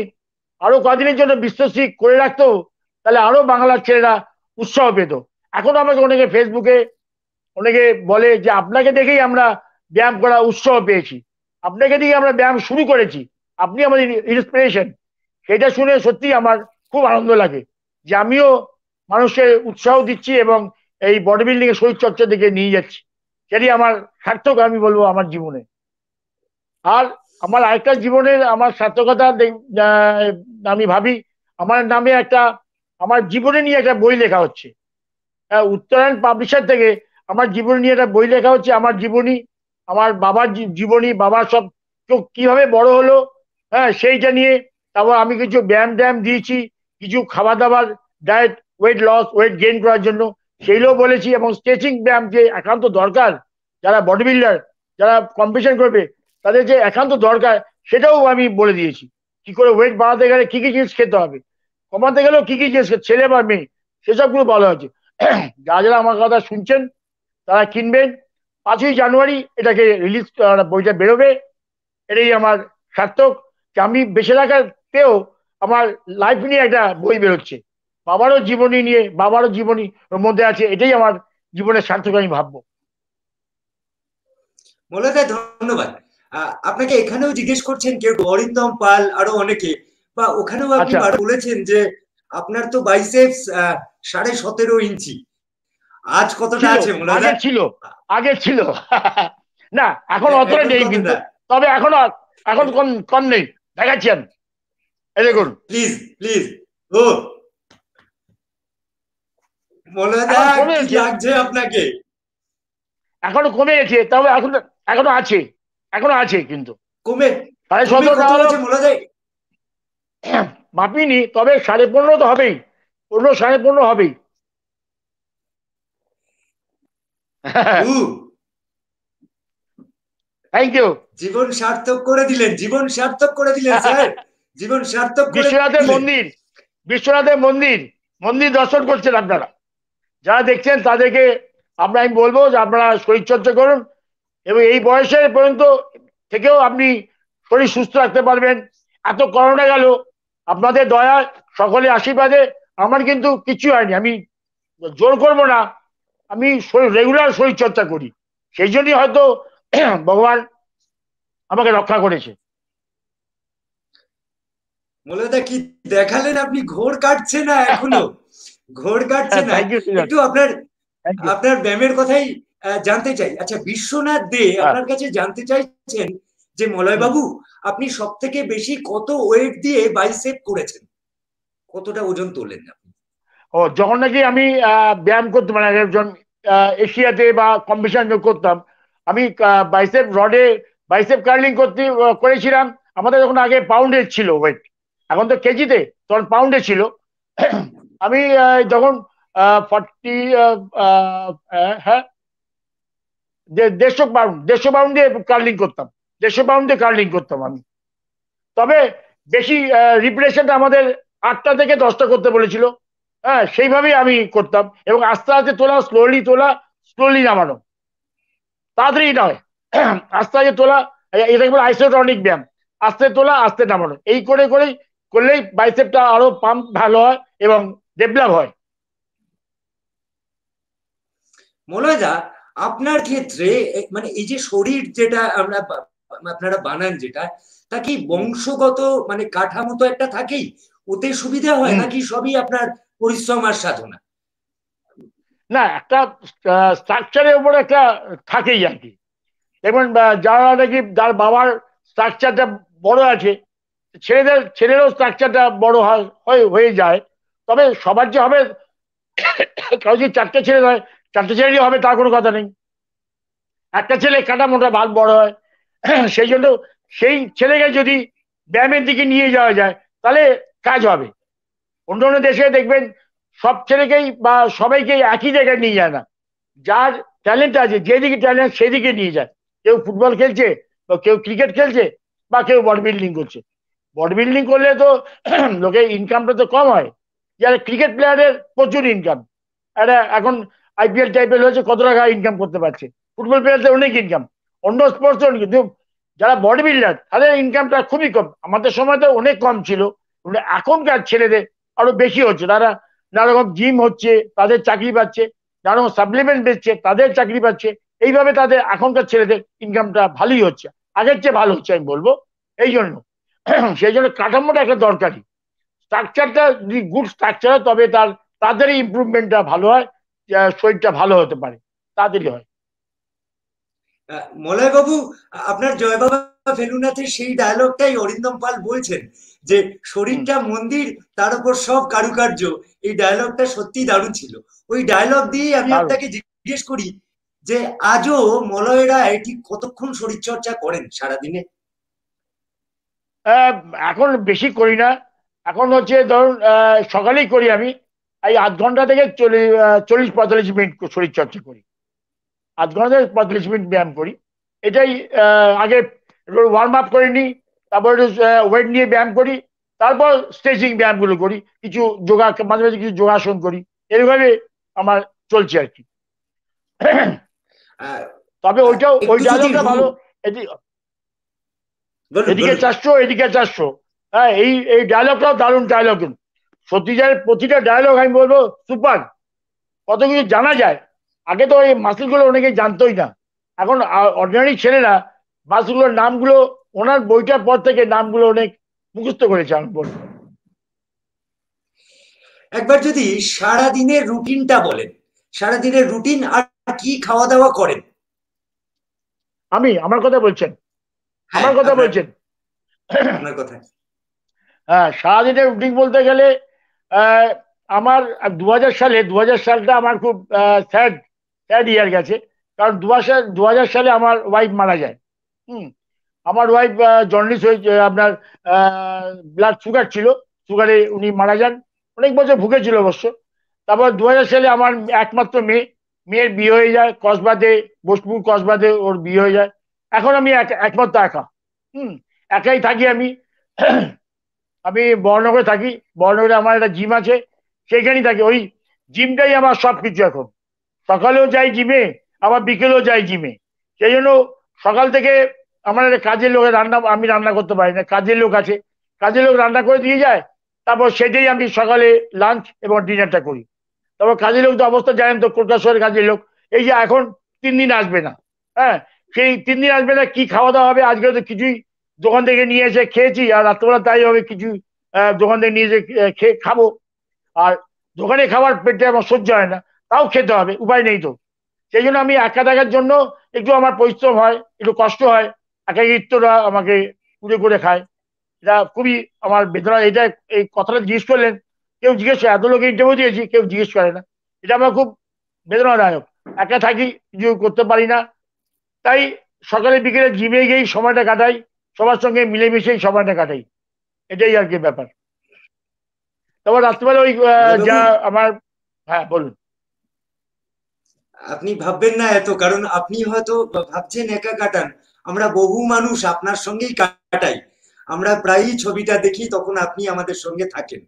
আরও কদিনের জন্য বিশ্বসী করে রাখতো, তাহলে আরও বাংলার ছেলেরা উৎসাহ পেত। এখন আমাকে অনেকে ফেসবুকে অনেকে বলে যে আপনাকে দেখেই আমরা ব্যায়াম করা উৎসাহ পেয়েছি। আপনাকে দিয়ে আমরা ব্যায়াম শুরু করেছি। আপনি আমাদের ইন্সপিরেশন সেটা শুনে সত্যি আমার খুব আনন্দ লাগে যে আমিও মানুষকে উৎসাহ দিচ্ছি এবং এই বডি বিল্ডিং এর শরীর চর্চা দিকে নিয়ে যাচ্ছি। সেটি আমার সার্থক, আমি বলব আমার জীবনে। আর আমার আরেকটা জীবনের আমার সার্থকতা আমি ভাবি, আমার নামে একটা, আমার জীবনে নিয়ে একটা বই লেখা হচ্ছে। উত্তরায়ণ পাবলিশার থেকে আমার জীবন নিয়ে একটা বই লেখা হচ্ছে, আমার জীবনী, আমার বাবার জীবনী, বাবার সব কীভাবে বড় হলো হ্যাঁ সেইটা নিয়ে তারপর আমি কিছু ব্যায়াম ট্যায়াম দিয়েছি, কিছু খাবার দাবার diet weight loss weight gain করার জন্য। সেইগুলো বলেছি এবং স্ট্রেচিং ব্যায়াম যে একান্ত দরকার, যারা বডি বিল্ডার যারা কম্পিটিশন করবে, তাদের যে একান্ত দরকার, সেটাও আমি বলে দিয়েছি। কি করে ওয়েট বাড়াতে গেলে কি কি জিনিস খেতে হবে, কমাতে গেলেও কি কি জিনিস ছেলে বা মেয়ে, সেসবগুলো বলা হয়েছে। যারা যারা আমার কথা শুনছেন, তারা কিনবেন। পাঁচই জানুয়ারি এটাকে রিলিজ বইটা বেরোবে, এটাই আমার সার্থক। আমি বেঁচে থাকার পেয়েও আমার লাইফ নিয়ে একটা বই বেরোচ্ছে। বাবারও জীবনী নিয়ে বাবারও জীবনী মধ্যে আছে এটাই আমার জীবনের সার্থক আমি ভাববো। মূলত ধন্যবাদ। আপনাকে এখানেও জিজ্ঞেস করছেন কেউ অরিন্দম পাল আরও অনেকে বা ওখানেও আপনি আচ্ছা। বলেছেন যে আপনার তো বাইসেপস সাড়ে সতেরো ইঞ্চি। আজ কতটা আছে আগে ছিল আগে ছিল। না এখন অতটা নেই কিন্তু তবে এখন এখন কম কম নেই দেখাচ্ছি আমি। এই দেখুন প্লিজ প্লিজ ও লাগছে আপনাকে। এখনও কমে গেছে তবে এখন এখনও আছে। এখনও আছে কিন্তু। কমে সাড়ে সতেরো মাপিনি তবে সাড়ে পনেরো তো হবেই। পনেরো সাড়ে পনেরো হবেই। থ্যাংক ইউ জীবন সার্থক করে দিলেন জীবন সার্থক করে দিলেন স্যার। জীবন সার্থক বিশ্বনাথের মন্দির বিশ্বনাথের মন্দির মন্দির দর্শন করছেন আপনারা। যারা দেখছেন তাদেরকে আমরা আমি বলব যে আপনারা শরীরচর্চা করুন এবং এই বয়সের পর্যন্ত থেকেও আপনি শরীর সুস্থ রাখতে পারবেন। এত করোনা গেল আপনাদের দয়া সকলে আশীর্বাদে। আমার কিন্তু কিছু হয়নি আমি জোর করব না আমি রেগুলার শরীর চর্চা করি। সেই জন্যই হয়তো ভগবান আমাকে রক্ষা করেছে। মলয়দা কি দেখালেন আপনি? ঘোর কাটছে না এখনও? ঘোর কাটছে না। একটু আপনার আপনার ব্যায়ামের কথাই জানতে চাই। আচ্ছা বিশ্বনাথ দে হ্যাঁ। আপনার কাছে জানতে চাইছেন যে মলয় বাবু আপনি সব থেকে বেশি কত ওয়েট দিয়ে বাইসেপ করেছেন? কতটা ওজন তোলেন আপনি? ও যখন নাকি আমি আহ, ব্যায়াম করতাম মানে একজন এশিয়াতে বা কম্পিটিশন করতাম আমি বাইসেপ রডে বাইসেপ কার্লিং করতে করেছিলাম। আমাদের যখন আগে পাউন্ডের ছিল ওয়েট এখন তো কেজিতে তখন পাউন্ডে ছিল। আমি যখন ফর্টি হ্যাঁ দেড়শো পাউন্ড দেড়শো পাউন্ড দিয়ে কার্লিং করতাম। দেড়শো পাউন্ড দিয়ে কার্লিং করতাম আমি। তবে বেশি রিপ্রেশনটা আমাদের আটটা থেকে দশটা করতে বলেছিল। হ্যাঁ সেইভাবেই আমি করতাম এবং আস্তে আস্তে তোলা স্লোলি তোলা স্লোলি নামানো। তাড়াতাড়ি নয়। আস্তে আস্তে তোলা এটাকে বলে আইসোটনিক ব্যায়াম। আস্তে তোলা, আস্তে নামানো। এই করে, করেই করলেই বাইসেপটা আরও পাম্প ভালো হয় এবং ডেভেলপ হয়। মলয়দা আপনার ক্ষেত্রে মানে এই যে শরীর যেটা আমরা আপনারা বানান যেটা তা কি বংশগত মানে কাঠামো তো একটা থাকেই? ওতে সুবিধা হয় নাকি সবই আপনার পরিশ্রম আর সাধনা? না একটা স্ট্রাকচারের উপর একটা থাকেই আর কি। দেখবেন যারা নাকি যার বাবার স্ট্রাকচারটা বড় আছে ছেলেদের, ছেলেরও স্ট্রাকচারটা বড় হয়, হয়ে যায়। তবে সবার যে হবে, কারও যদি চারটে ছেলে হয়, চারটে ছেলেরই হবে, তার কোনো কথা নেই। একটা ছেলে কাটা মোটা ভাত বড় হয়। সেই জন্য সেই ছেলেকে যদি ব্যায়ামের দিকে নিয়ে যাওয়া যায়, তাহলে কাজ হবে। অন্য অন্য দেশে দেখবেন, সব ছেলেকেই বা সবাইকেই একই জায়গায় নিয়ে যায় না। যার ট্যালেন্ট আছে, যেদিকে ট্যালেন্ট সেদিকে নিয়ে যায়। কেউ ফুটবল খেলছে, বা কেউ ক্রিকেট খেলছে, বা কেউ বডি বিল্ডিং করছে। বডি বিল্ডিং করলে তো লোকের ইনকামটা তো কম হয়। যারা ক্রিকেট প্লেয়ারের প্রচুর ইনকাম একটা এখন আইপিএল টাইপিএল হয়েছে, কত টাকা ইনকাম করতে পারছে? ফুটবল প্লেয়ারদের অনেক ইনকাম অন্য স্পোর্টস যারা বডি বিল্ডার তাদের ইনকামটা খুবই কম। আমাদের সময় তো অনেক কম ছিল। এখনকার ছেলেদের আরও বেশি হচ্ছে। তারা নানা রকম জিম হচ্ছে, তাদের চাকরি পাচ্ছে নানা রকম সাপ্লিমেন্ট দিচ্ছে তাদের চাকরি পাচ্ছে। এইভাবে তাদের এখনকার ছেলেদের ইনকামটা ভালোই হচ্ছে। আগের চেয়ে ভালো হচ্ছে আমি বলব। এই জন্য। সেই জন্য কাঠামোটা একটা দরকারি। স্ট্রাকচারটা যদি গুড স্ট্রাকচার হয় তবে তার তাড়াতাড়ি ইমপ্রুভমেন্টটা ভালো হয় শরীরটা ভালো হতে পারে। তাড়াতাড়ি হয়। মলয় বাবু আপনার জয় বাবা ফেলুনাথের সেই ডায়লগটাই অরিন্দম পাল বলছেন যে শরীরটা মন্দির তার উপর সব কারুকার্য। এই ডায়লগটা সত্যি দারুণ ছিল। ওই ডায়লগ দিয়ে আমি আপনাকে জিজ্ঞেস করি যে আজও মলয়রা এটি কতক্ষণ শরীরচর্চা করেন সারাদিনে? এখন বেশি করি না। এখন হচ্ছে ধরুন সকালেই করি আমি। এই আধ ঘণ্টা থেকে চল্লিশ চল্লিশ পঁয়তাল্লিশ মিনিট শরীরচর্চা করি। আধ ঘণ্টা থেকে পঁয়তাল্লিশ মিনিট ব্যায়াম করি। এটাই আগে ওয়ার্ম আপ করে নিই তারপর ওয়েট নিয়ে ব্যায়াম করি তারপর স্ট্রেচিং ব্যায়ামগুলো করি কিছু যোগা মাঝে মাঝে কিছু যোগাসন করি এইভাবে আমার চলছে আর কি। তবে ওইটাও ওই একটু যদি ডায়লগটা রু- ভালো এটি এদিকে। চারশো এদিকে চারশো। হ্যাঁ এই এই ডায়লগটাও দারুণ ডায়লগ সত্যিকারের প্রতিটা ডায়লগ আমি বলব সুপার কত কিছু জানা যায়। আগে তো এই মাসুলগুলো অনেকে জানতোই না। এখন অর্ডিনারি ছেলেরা মাসুলগুলোর নামগুলো ওনার বইটার পর থেকে নামগুলো অনেক মুখস্থ করেছে আমি বলব। একবার যদি সারাদিনের রুটিনটা বলেন সারাদিনের রুটিন আর কি খাওয়া দাওয়া করেন? আমি আমার কথা বলছেন। আমার কথা বলছেন? আপনার কথা হ্যাঁ সারাদিনের রুটিন বলতে গেলে আমার দু হাজার সালে দু হাজার সালটা আমার খুব স্যাড স্যাড ইয়ার গেছে। কারণ দু হাজার দু সালে আমার ওয়াইফ মারা যায়। হুম আমার ওয়াইফ জন্ডিস হয়েছে আপনার ব্লাড সুগার ছিল। সুগারে উনি মারা যান। অনেক বছর ভুগেছিল অবশ্য। তারপর দু হাজার সালে আমার একমাত্র মেয়ে। মেয়ের বিয়ে হয়ে যায় কসবাদে বোসপুর কসবাদে ওর বিয়ে হয়ে যায়। এখন আমি এক- একমাত্র একা। হুম, একাই থাকি আমি। আমি বর্ণগরে থাকি। বর্ণগরে আমার একটা জিম আছে, সেইখানেই থাকি। ওই জিমটাই আমার সব কিছু এখন। সকালেও যাই জিমে আবার বিকেলেও যাই জিমে সেই জন্য সকাল থেকে আমার একটা কাজের লোকের রান্না, আমি রান্না করতে পারি না। কাজের লোক আছে। কাজের লোক রান্না করে দিয়ে যায়, তারপর সেটাই আমি সকালে লাঞ্চ এবং ডিনারটা করি। তারপর কাজের লোক তো অবস্থা জানেন তো কলকাতা শহরের কাজের লোক। এই যে এখন তিন দিন আসবে না। হ্যাঁ সেই তিন দিন আসবে না, কি খাওয়া দাওয়া হবে? আজকে তো কিছুই দোকান থেকে নিয়ে এসে খেয়েছি, আর রাত্রেবেলা তাই হবে কিছু দোকান থেকে নিয়ে এসে খেয়ে খাব। আর দোকানে খাবার পেটে আমার সহ্য হয় না, তাও খেতে হবে, উপায় নেই তো। সেই জন্য আমি একা থাকার জন্য একটু আমার পরিশ্রম হয়, একটু কষ্ট হয় একাকিত্বরা আমাকে কুড়ে করে খায়। এটা খুবই আমার বেদনা, এটা এই কথাটা জিজ্ঞেস করলেন, কেউ জিজ্ঞেস করে, এত লোক ইন্টারভিউ দিয়েছি, কেউ জিজ্ঞেস করে না। এটা আমার খুব বেদনাদায়ক। একা থাকি কিছু করতে পারি না তাই সকালে বিকেলে জিমে গিয়েই সময়টা কাটাই সবার সঙ্গে মিলেমিশেই সময়টা কাটাই। এটাই আর কি ব্যাপার। তারপর রাত্রিবেলা ওই যা আমার হ্যাঁ বলুন। আপনি ভাববেন না এত কারণ আপনি হয়তো ভাবছেন একা কাটান। আমরা বহু মানুষ আপনার সঙ্গেই কাটাই। আমরা প্রায়ই ছবিটা দেখি তখন আপনি আমাদের সঙ্গে থাকেন।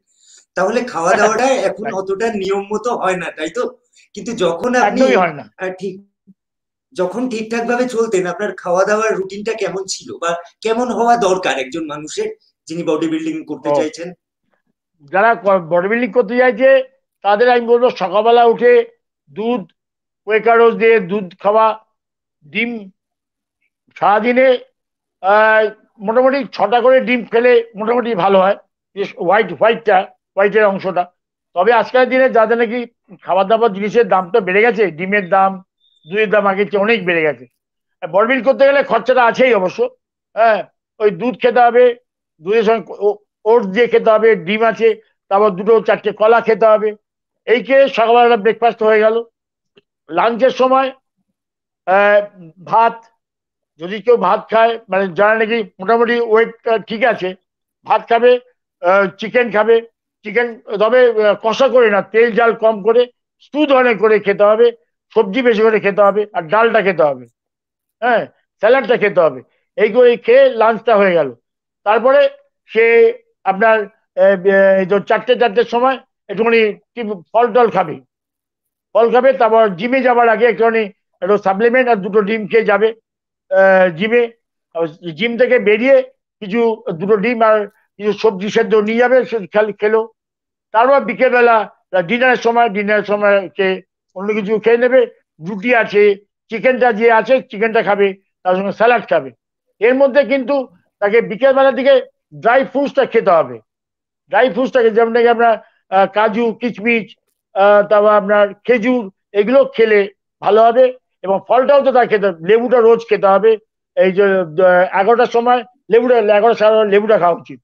তাহলে খাওয়া দাওয়াটা এখন অতটা নিয়ম মতো হয় না তাই তো? কিন্তু যখন আপনি ঠিক যখন ঠিকঠাক ভাবে চলতেন আপনার খাওয়া দাওয়ার রুটিনটা কেমন ছিল? বা কেমন হওয়া দরকার একজন মানুষের যিনি বডি বিল্ডিং করতে চাইছেন? যারা বডি বিল্ডিং করতে চাইছে তাদের আমি বলব সকালবেলা উঠে দুধ ওয়েকারোজ দিয়ে দুধ খাওয়া ডিম সারাদিনে মোটামুটি ছটা করে ডিম খেলে মোটামুটি ভালো হয়। হোয়াইট হোয়াইটটা হোয়াইটের অংশটা। তবে আজকের দিনে যাদের নাকি খাবার দাবার জিনিসের দাম তো বেড়ে গেছে ডিমের দাম দুধের দাম আগের চেয়ে অনেক বেড়ে গেছে। বরবিল করতে গেলে খরচাটা আছেই অবশ্য। হ্যাঁ ওই দুধ খেতে হবে, দুধের সঙ্গে ওটস দিয়ে খেতে হবে, ডিম আছে, তারপর দুটো চারটে কলা খেতে হবে। এই খেয়ে সকালবেলা ব্রেকফাস্ট হয়ে গেল। লাঞ্চের সময় ভাত, যদি কেউ ভাত খায় মানে যারা নাকি মোটামুটি ওয়েট ঠিক আছে, ভাত খাবে চিকেন খাবে চিকেন তবে কষা করে না, তেল জাল কম করে স্টু ধরনের করে খেতে হবে। সবজি বেশি করে খেতে হবে আর ডালটা খেতে হবে। হ্যাঁ স্যালাডটা খেতে হবে। এই করে খেয়ে লাঞ্চটা হয়ে গেল। তারপরে সে আপনার চারটে, চারটের সময় একটুখানি ফল টল খাবে। ফল খাবে, তারপর জিমে যাবার আগে একটুখানি একটু সাপ্লিমেন্ট আর দুটো ডিম খেয়ে যাবে জিমে। জিম থেকে বেরিয়ে কিছু, দুটো ডিম আর কিছু সবজি সেদ্ধ নিয়ে যাবে খেলো। তারপর বিকেলবেলা ডিনারের সময় ডিনারের সময় সে অন্য কিছু খেয়ে নেবে, রুটি আছে চিকেনটা যে আছে চিকেনটা খাবে, তার সঙ্গে স্যালাড খাবে। এর মধ্যে কিন্তু তাকে বিকেলবেলার দিকে ড্রাই ফ্রুটসটা খেতে হবে। ড্রাই ফ্রুটসটাকে যেমন নাকি আপনার কাজু কিচমিচ তারপর আপনার খেজুর, এগুলো খেলে ভালো হবে এবং ফলটাও তো তার খেতে লেবুটা রোজ খেতে হবে। এই যে এগারোটার সময় লেবুটা এগারোটা সাড়ে লেবুটা খাওয়া উচিত।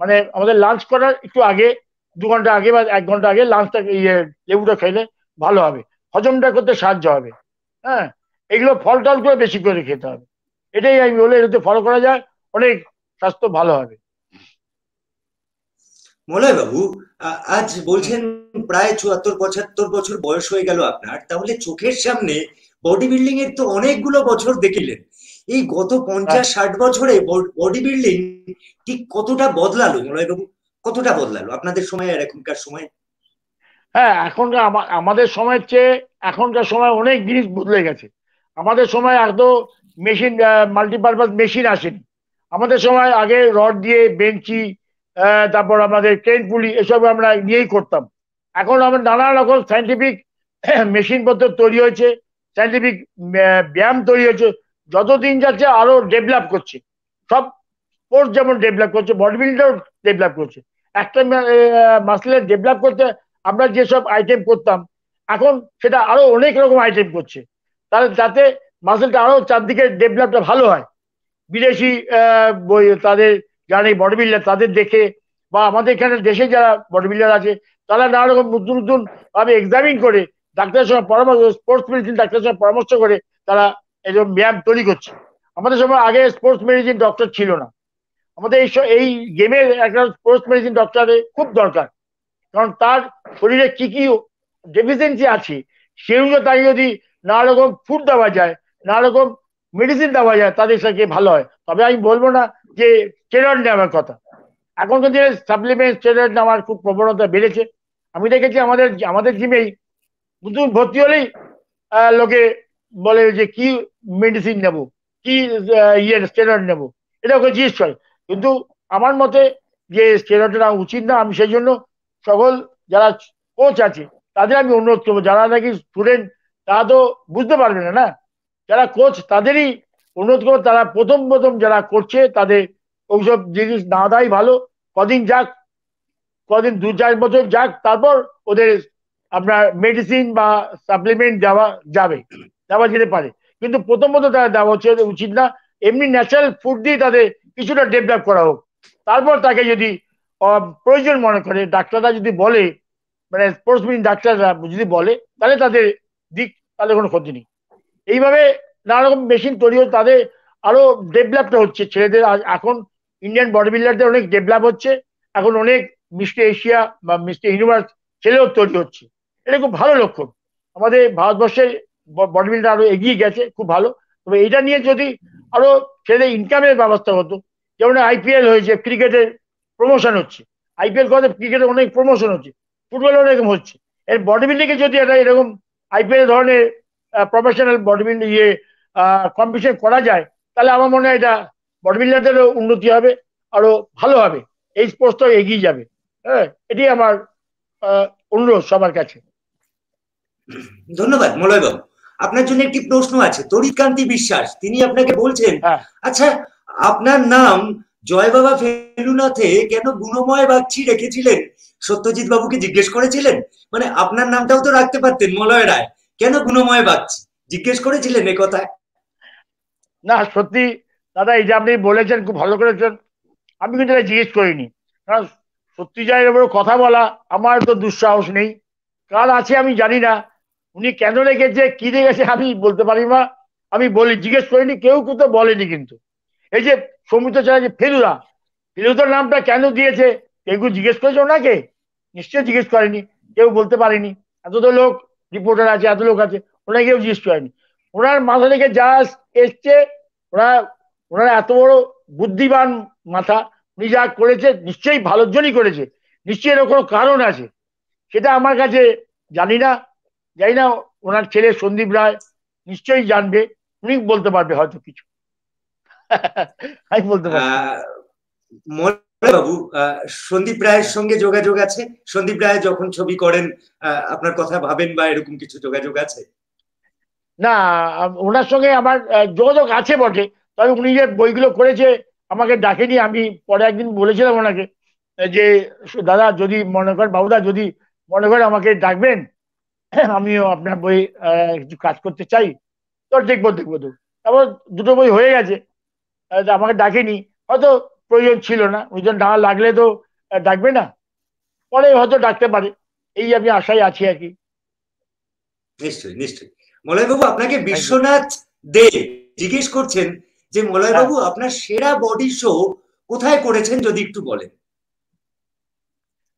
মানে আমাদের লাঞ্চ করার একটু আগে, দু ঘণ্টা আগে বা এক ঘণ্টা আগে লাঞ্চটা ইয়ে লেবুটা খেলে ভালো হবে। হজমটা করতে সাহায্য হবে। হ্যাঁ? এগুলো ফল টল করে বেশি করে খেতে হবে। এটাই আমি বলে এটাতে ফলো করা যায় অনেক স্বাস্থ্য ভালো হবে। মলয় বাবু আজ বলছেন প্রায় চুয়াত্তর পঁচাত্তর বছর বয়স হয়ে গেল আপনার। তাহলে চোখের সামনে বডি বিল্ডিং এর তো অনেকগুলো বছর দেখিলেন। এই গত পঞ্চাশ ষাট বছরে বডি বিল্ডিং ঠিক কতটা বদলালো মলয় বাবু কতটা বদলালো? আপনাদের সময় আর এখনকার সময়? হ্যাঁ এখনকার আমাদের সময়ের চেয়ে এখনকার সময় অনেক জিনিস বদলে গেছে। আমাদের সময় এত মেশিন মাল্টিপারপাস মেশিন আসেনি। আমাদের সময় আগে রড দিয়ে বেঞ্চি তারপর আমাদের ট্রেন পুলি এসব আমরা নিয়েই করতাম। এখন আমরা নানা রকম সাইন্টিফিক মেশিনপত্র তৈরি হয়েছে সাইন্টিফিক ব্যায়াম তৈরি হয়েছে, যতদিন যাচ্ছে আরও ডেভেলপ করছে। সব স্পোর্টস যেমন ডেভেলপ করছে বডি বিল্ডারও ডেভেলপ করছে। একটা মাসলের ডেভেলপ করতে আমরা যেসব আইটেম করতাম, এখন সেটা আরও অনেক রকম আইটেম করছে। তাহলে যাতে মাসেলটা আরও চারদিকে ডেভেলপটা ভালো হয়। বিদেশি তাদের এই বডি বিল্ডার তাদের দেখে বা আমাদের এখানে দেশে যারা বডি বিল্ডার আছে, তারা নানা রকম নতুন নতুন ভাবে এক্সামিন করে, ডাক্তারের সঙ্গে পরামর্শ স্পোর্টস মেডিসিন ডাক্তারের সঙ্গে পরামর্শ করে তারা এরকম ব্যায়াম তৈরি করছে। আমাদের সময় আগে স্পোর্টস মেডিসিন ডক্টর ছিল না। আমাদের এই গেমের একটা স্পোর্টস মেডিসিন ডক্টরের খুব দরকার। কারণ তার শরীরে কি কি ডেফিসিয়েন্সি আছে সেই অনুযায়ী তাকে যদি নানা রকম ফুড দেওয়া যায় নানা রকম মেডিসিন দেওয়া যায়, তাদের সাথে ভালো হয়। তবে আমি বলব না যে স্টেরয়েড নেওয়ার কথা। এখনকার দিনে সাপ্লিমেন্ট স্টেরয়েড নেওয়ার খুব প্রবণতা বেড়েছে। আমি দেখেছি আমাদের আমাদের জিমেই নতুন ভর্তি হলেই লোকে বলে যে কি মেডিসিন নেব, কি ইয়ে স্টেরয়েড নেব। এটা ওকে জিজ্ঞেস করে। কিন্তু আমার মতে যে স্টেরয়েড নেওয়া উচিত না আমি সেই জন্য সকল যারা কোচ আছে, তাদের আমি অনুরোধ করব। যারা নাকি স্টুডেন্ট তারা তো বুঝতে পারবে না না? যারা কোচ তাদেরই অনুরোধ করব। তারা প্রথম প্রথম যারা করছে, তাদের ওইসব জিনিস না দেয় ভালো। কদিন যাক, কদিন দু চার বছর যাক, তারপর ওদের আপনার মেডিসিন বা সাপ্লিমেন্ট দেওয়া যাবে, দেওয়া যেতে পারে। কিন্তু প্রথম প্রথমত তারা দেওয়া হচ্ছে উচিত না। এমনি ন্যাচারাল ফুড দিয়ে তাদের কিছুটা ডেভেলপ করা হোক। তারপর তাকে যদি প্রয়োজন মনে করে, ডাক্তাররা যদি বলে মানে স্পোর্টসম্যান ডাক্তাররা যদি বলে, তাহলে তাদের দিক তাহলে কোনো ক্ষতি নেই। এইভাবে নানা রকম মেশিন তৈরি হচ্ছে, তাদের আরও ডেভেলপটা হচ্ছে। ছেলেদের এখন ইন্ডিয়ান বডি বিল্ডারদের অনেক ডেভেলপ হচ্ছে, এখন অনেক মিস্টার এশিয়া বা মিস্টার ইউনিভার্স ছেলেও তৈরি হচ্ছে। এটা খুব ভালো লক্ষণ। আমাদের ভারতবর্ষের বডি বিল্ডার আরও এগিয়ে গেছে, খুব ভালো। তবে এটা নিয়ে যদি আরও ছেলেদের ইনকামের ব্যবস্থা হতো, যেমন আইপিএল হয়েছে ক্রিকেটের প্রমোশন হচ্ছে। আইপিএল করে ক্রিকেটের অনেক প্রমোশন হচ্ছে। ফুটবল এরকম হচ্ছে। এর বডি বিল্ডিংয়ে যদি এটা এরকম আইপিএল ধরনের প্রফেশনাল বডি বিল্ডিং ইয়ে কম্পিটিশন করা যায় তাহলে আমার মনে হয় এটা বডি বিল্ডারদেরও উন্নতি হবে আরও ভালো হবে। এই স্পোর্টসটা এগিয়ে যাবে। হ্যাঁ এটি আমার অনুরোধ সবার কাছে। ধন্যবাদ মলয় বাবু আপনার জন্য একটি প্রশ্ন আছে তরিকান্তি বিশ্বাস। তিনি আপনাকে বলছেন আচ্ছা আপনার নাম জয় বাবা ফেলুনাথে কেন গুণময় বাগচি রেখেছিলেন? সত্যজিৎ বাবুকে জিজ্ঞেস করেছিলেন? মানে আপনার নামটাও তো রাখতে পারতেন, মলয় রায়। কেন গুণময় বাগচি? জিজ্ঞেস করেছিলেন এ কথায়? না, সত্যি, দাদা, এই যে আপনি বলেছেন, খুব ভালো করেছেন। আমি কিন্তু জিজ্ঞেস করিনি। কারণ সত্যি যাই এবার কথা বলা, আমার তো দুঃসাহস নেই। কার আছে আমি জানি না। উনি কেন রেখেছে, কি রেখেছে আমি বলতে পারি না। আমি বলি, জিজ্ঞেস করিনি, কেউ কোথাও বলেনি কিন্তু। এই যে সৌমিত্র চ্যাটার্জি ফেলুদা। ফেলুদার নামটা কেন দিয়েছে? কেউ জিজ্ঞেস করেছে ওনাকে? নিশ্চয়ই জিজ্ঞেস করেনি। কেউ বলতে পারেনি। এত তো লোক রিপোর্টার আছে এত লোক আছে, ওনাকে কেউ জিজ্ঞেস করেনি। ওনার মাথা থেকে যা এসছে, ওরা, ওনার এত বড় বুদ্ধিমান মাথা, উনি যা করেছে, নিশ্চয়ই ভালোর জন্যই করেছে। নিশ্চয়ই এর কোনো কারণ আছে। সেটা আমার কাছে জানি না। জানি না ওনার ছেলে সন্দীপ রায় নিশ্চয়ই জানবে। উনি বলতে পারবে হয়তো কিছু। আমি বলতে পারি বাবু সন্দীপ রায়ের সঙ্গে যোগাযোগ আছে? সন্দীপ রায় যখন ছবি করেন আপনার কথা ভাবেন বা এরকম কিছু যোগাযোগ আছে? না ওনার সঙ্গে আমার যোগাযোগ আছে বটে তবে উনি যে বইগুলো করেছে আমাকে ডাকেনি আমি পরে একদিন বলেছিলাম ওনাকে যে দাদা যদি মনে করেন বাবুদা যদি মনে করেন আমাকে ডাকবেন আমিও আপনার বই কিছু কাজ করতে চাই। তো দেখব দেখব তো তারপর দুটো বই হয়ে গেছে। আমাকে ডাকেনি। হয়তো প্রয়োজন ছিল না। ওই না লাগলে তো ডাকবে না। পরে হয়তো ডাকতে পারে। এই আমি আশায় আছি আর কি। নিশ্চয়ই নিশ্চয়ই। মলয়বাবু আপনাকে বিশ্বনাথ দে জিজ্ঞেস করছেন যে মলয়বাবু হ্যাঁ। আপনার সেরা বডি শো কোথায় করেছেন যদি একটু বলেন?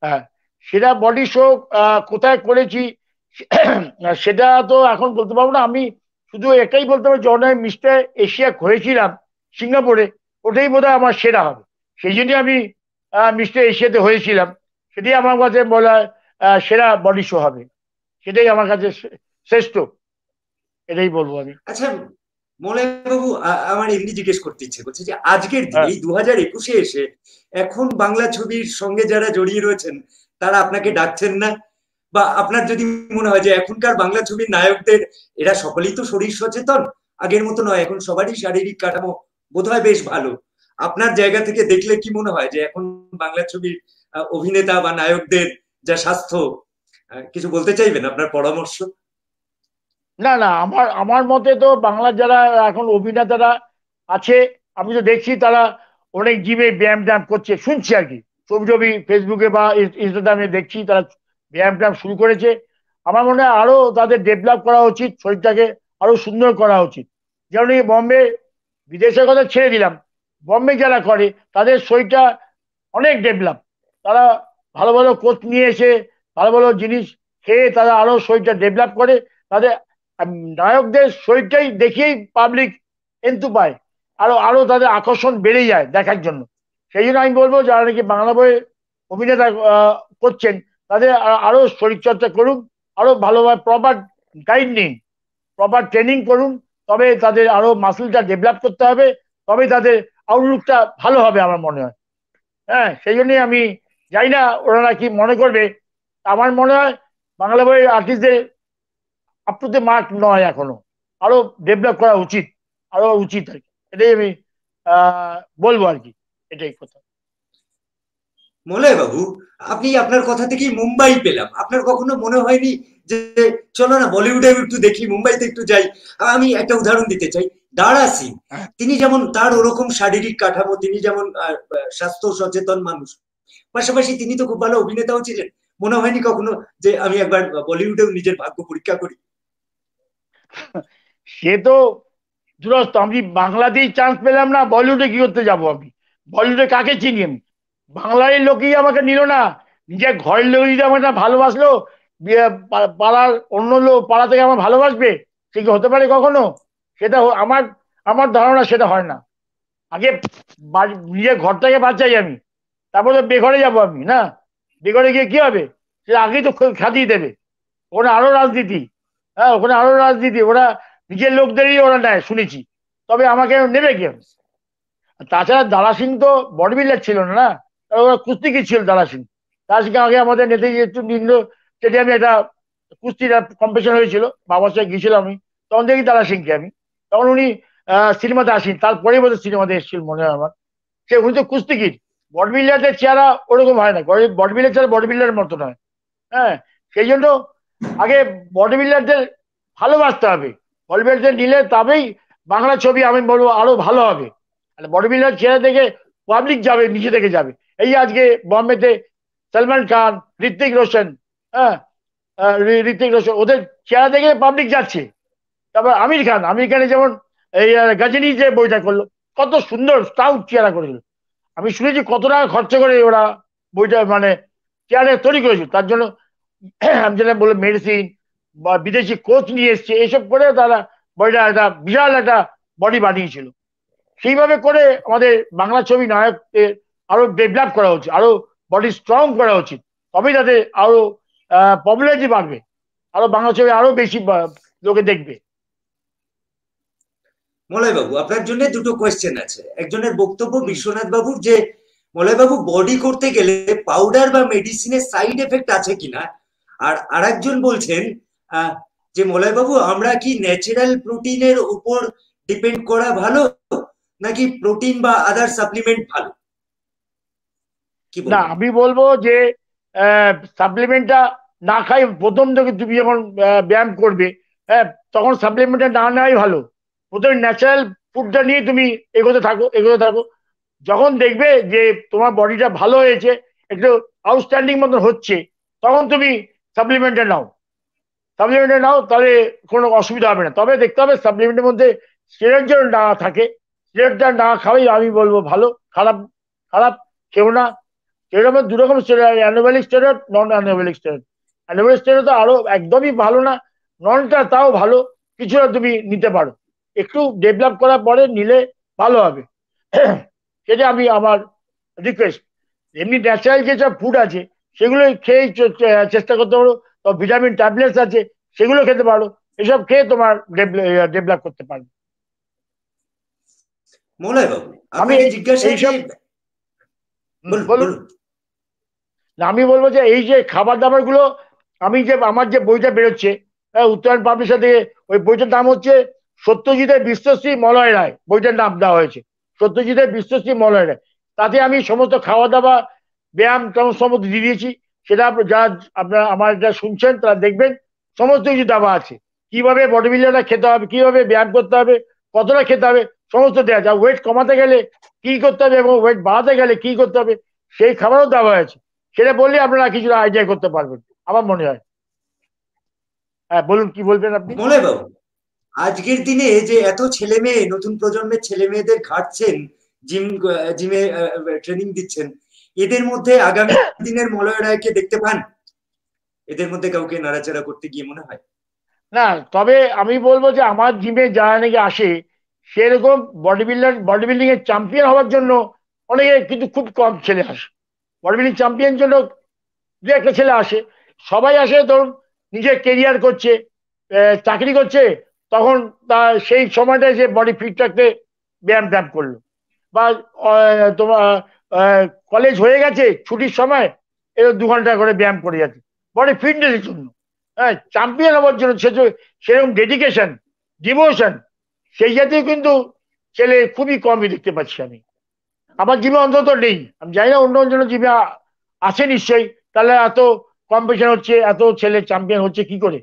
হ্যাঁ সেরা বডি শো কোথায় করেছি? সেটা তো এখন বলতে পারব না। আমি শুধু এটাই বলতে পারব জনায় মিস্টার এশিয়া করেছিলাম সিঙ্গাপুরে ওটাই বোধ আমার সেরা হবে। সেই জন্যই আমি মিস্টার এশিয়াতে হয়েছিলাম। সেটাই আমার কাছে বলা সেরা বডি শো হবে। সেটাই আমার কাছে শ্রেষ্ঠ। এটাই বলব আমি। আচ্ছা বাবু আমার এমনি জিজ্ঞেস করতে ইচ্ছে করছে যে আজকের দিনে হ্যাঁ। দু হাজার একুশে এসে এখন বাংলা ছবির সঙ্গে যারা জড়িয়ে রয়েছেন তারা আপনাকে ডাকছেন না? বা আপনার যদি মনে হয় যে এখনকার বাংলা ছবির নায়কদের এরা সকলেই তো শরীর সচেতন আগের মতো নয় এখন সবারই শারীরিক কাঠামো বোধ হয় বেশ ভালো। আপনার জায়গা থেকে দেখলে কি মনে হয় যে এখন বাংলা ছবির অভিনেতা বা নায়কদের যা স্বাস্থ্য কিছু বলতে চাইবেন আপনার পরামর্শ? না না, আমার আমার মতে তো বাংলার যারা এখন অভিনেতারা আছে, আমি তো দেখছি তারা অনেক জিমে ব্যায়াম ট্যায়াম করছে, শুনছি আর কি। ছবি ছবি ফেসবুকে বা ইনস্টাগ্রামে দেখছি তারা ব্যায়াম ট্যায়াম শুরু করেছে। আমার মনে হয় আরও তাদের ডেভেলপ করা উচিত, শরীরটাকে আরও সুন্দর করা উচিত। যেমন এই বম্বে বিদেশের কথা ছেড়ে দিলাম বম্বে যারা করে, তাদের শরীরটা অনেক ডেভেলপ তারা ভালো ভালো কোচ নিয়ে এসে, ভালো ভালো জিনিস খেয়ে তারা আরও শরীরটা ডেভেলপ করে, তাদের নায়কদের শরীরটাই দেখেই পাবলিক এন্তু পায়। আরও আরও তাদের আকর্ষণ বেড়ে যায় দেখার জন্য। সেই জন্য আমি বলব, যারা নাকি বাংলা বইয়ে অভিনেতা করছেন, তাদের আরও শরীরচর্চা করুন, আরও ভালোভাবে প্রপার গাইড নিন প্রপার ট্রেনিং করুন তবে তাদের আরও মাসেলটা ডেভেলপ করতে হবে, তবে তাদের আউটলুকটা ভালো হবে আমার মনে হয়। হ্যাঁ সেই জন্যই আমি যাই না ওনারা কি মনে করবে। আমার মনে হয় বাংলা বইয়ের আর্টিস্টদের আপ টু মার্ক নয় এখনও। আরও ডেভেলপ করা উচিত, আরও উচিত আর কি। এটাই আমি বলব আর কি, এটাই কথা। মলয় বাবু আপনি আপনার কথা থেকেই মুম্বাই পেলাম। আপনার কখনো মনে হয়নি যে চলো না বলিউডে একটু দেখি মুম্বাইতে একটু যাই। আমি একটা উদাহরণ দিতে চাই। দারা সিং হ্যাঁ। তিনি যেমন তার ওরকম শারীরিক কাঠামো তিনি যেমন স্বাস্থ্য সচেতন মানুষ। পাশাপাশি তিনি তো খুব ভালো অভিনেতাও ছিলেন। মনে হয়নি কখনো যে আমি একবার বলিউডেও নিজের ভাগ্য পরীক্ষা করি? সে তো দুরস্ত আমি বাংলাতেই চান্স পেলাম না বলিউডে কি করতে যাব আমি? বলিউডে কাকে চিনি আমি? বাংলার লোকই আমাকে নিল না। নিজের ঘরের লোক যদি আমাকে ভালোবাসলো পাড়ার অন্য লোক, পাড়া থেকে আমার ভালোবাসবে, সে কি হতে পারে কখনো? সেটা আমার আমার ধারণা সেটা হয় না। আগে নিজের ঘরটাকে বাঁচাই আমি। তারপরে বেঘরে যাব আমি, না? বেঘরে গিয়ে কি হবে? সে আগেই তো খাদিয়ে দেবে। ওখানে আরও রাজনীতি। হ্যাঁ ওখানে আরও রাজনীতি। ওরা নিজের লোকদেরই ওরা নেয়, শুনেছি। তবে আমাকে নেবে কে? তাছাড়া দারা সিং তো বডি বিল্ডার ছিল না না? ওরা কুস্তিকে ছিল দারা সিং দারা সিং আগে আমাদের নেতাজি একটু নিম্ন স্টেডিয়ামে একটা কুস্তির কম্পিটিশন হয়েছিল, বাবার সাথে গিয়েছিলাম আমি। তখন দেখি দারা সিংকে আমি। তখন উনি সিনেমাতে আসেন। তারপরেই বোধহয় সিনেমাতে এসেছিল মনে হয় আমার। সে উনি তো কুস্তিগির। বডি বিল্ডারদের চেহারা ওরকম হয় না। বডি বিল্ডার চেহারা বডি বিল্ডারের মতো নয় হ্যাঁ সেই জন্য আগে বডি বিল্ডারদের ভালোবাসতে হবে। বডি বিল্ডার নিলে তবেই বাংলা ছবি আমি বলব আরও ভালো হবে। বডি বিল্ডার চেহারা দেখে পাবলিক যাবে নিচে থেকে যাবে। এই আজকে বম্বেতে সলমান খান, ঋত্বিক রোশন হ্যাঁ ঋত্বিক রোশন, ওদের চেহারা দেখে পাবলিক যাচ্ছে। তারপর আমির খান, আমির খানে যেমন এই গজনী যে বইটা করল, কত সুন্দর স্টাউট চেহারা করেছিল আমি শুনেছি কত টাকা খরচ করে ওরা বইটা মানে চেয়ারে তৈরি করেছিল তার জন্য আমি যেটা বললাম মেডিসিন বা বিদেশি কোচ নিয়ে এসছে, এসব করে তারা বইটা একটা বিশাল একটা বডি বানিয়েছিল। সেইভাবে করে আমাদের বাংলা ছবি নায়কদের আরও ডেভেলপ করা উচিত আরও বডি স্ট্রং করা উচিত। তবেই তাদের আরও পপুলারিটি বাড়বে। আরও বাংলা ছবি আরও বেশি লোকে দেখবে। মলয় বাবু আপনার জন্য দুটো কোয়েশ্চেন আছে। একজনের বক্তব্য বিশ্বনাথ বাবুর যে মলয় বাবু বডি করতে গেলে পাউডার বা মেডিসিনের সাইড এফেক্ট আছে কিনা? আর আরেকজন বলছেন যে মলয় বাবু আমরা কি ন্যাচারাল প্রোটিনের উপর ডিপেন্ড করা ভালো? নাকি প্রোটিন বা আদার সাপ্লিমেন্ট ভালো? না আমি বলব যে সাপ্লিমেন্টটা না খাই প্রথম থেকে তুমি যখন ব্যায়াম করবে হ্যাঁ তখন সাপ্লিমেন্টটা না নেওয়াই ভালো। প্রথমে ন্যাচারাল ফুডটা নিয়ে তুমি এগোতে থাকো এগোতে থাকো। যখন দেখবে যে তোমার বডিটা ভালো হয়েছে একটু আউটস্ট্যান্ডিং মতন হচ্ছে তখন তুমি সাপ্লিমেন্টে নাও। সাপ্লিমেন্টে নাও তাহলে কোনো অসুবিধা হবে না। তবে দেখতে হবে সাপ্লিমেন্টের মধ্যে স্টেরয়েড যেন না থাকে। স্টেরয়েডটা না খাওয়াই আমি বলব ভালো। খারাপ খারাপ কেউ না। সেরকম দু রকম steroid anabolic steroid non anabolic steroid anabolic steroid তো আরও একদমই ভালো না ননটা তাও ভালো কিছুটা তুমি নিতে পারো। একটু ডেভেলপ করার পরে নিলে ভালো হবে। সেটা আমি আমার রিকোয়েস্ট এমনি ন্যাচারাল যেসব ফুড আছে সেগুলো খেয়ে চেষ্টা করতে পারো। তো ভিটামিন ট্যাবলেটস আছে সেগুলো খেতে পারো। এসব খেয়ে তোমার ডেভেলপ করতে পারবে। আমি জিজ্ঞাসা বলুন। আমি বলব যে এই যে খাবার দাবারগুলো আমি যে আমার যে বইটা বেরোচ্ছে উত্তরায়ণ পাবলিশার থেকে, ওই বইটার নাম হচ্ছে সত্যজিতের বিশ্বশ্রী মলয় রায়, বইটার নাম দেওয়া হয়েছে। সত্যজিতের বিশ্বশ্রী মলয় রায়। তাতে আমি সমস্ত খাওয়া দাওয়া, ব্যায়াম তেমন সমস্ত দিয়ে দিয়েছি। সেটা যারা আপনারা আমার যা শুনছেন, তারা দেখবেন, সমস্ত কিছু দেওয়া আছে। কীভাবে বডি বিল্ডাররা খেতে হবে, কীভাবে ব্যায়াম করতে হবে, কতটা খেতে হবে, সমস্ত দেওয়া আছে। ওয়েট কমাতে গেলে কি করতে হবে এবং ওয়েট বাড়াতে গেলে কি করতে হবে, সেই খাবারও দেওয়া আছে সেটা বললে আপনারা কিছু আইডিয়া করতে পারবেন আমার মনে হয়। হ্যাঁ বলুন কি বলবেন আপনি? মনে বাবু আজকের দিনে যে এত ছেলে মেয়ে নতুন প্রজন্মের ছেলে মেয়েদের ঘাটছেন জিম জিমে ট্রেনিং দিচ্ছেন এদের মধ্যে আগামী দিনের মলয় রায়কে দেখতে পান? এদের মধ্যে কাউকে নাড়াচাড়া করতে গিয়ে মনে হয়? না তবে আমি বলব যে আমার জিমে যারা নাকি আসে সেরকম বডি বিল্ডার বডি বিল্ডিং এর চ্যাম্পিয়ন হওয়ার জন্য অনেকে কিন্তু খুব কম ছেলে আসে। বডি বিল্ডিং চ্যাম্পিয়ন জন্য দু একটা ছেলে আসে। সবাই আসে, ধরুন নিজের কেরিয়ার করছে চাকরি করছে, তখন তার সেই সময়টায় যে বডি ফিট রাখতে ব্যায়াম ট্যায়াম করল। বা তোমার কলেজ হয়ে গেছে, ছুটির সময় এর দু ঘণ্টা করে ব্যায়াম করে যাচ্ছে। বডি ফিটনেসের জন্য। হ্যাঁ চ্যাম্পিয়ন হওয়ার জন্য সে সেরকম ডেডিকেশন ডিভোশন সেই জাতীয় কিন্তু ছেলে খুবই কমই দেখতে পাচ্ছি আমি। আমার জিমে অন্তত নেই। আমি জানি না অন্য অন্য জিমে আছে নিশ্চয়ই। তাহলে এত কম্পিটিশন হচ্ছে এত ছেলে চ্যাম্পিয়ন হচ্ছে কি করে?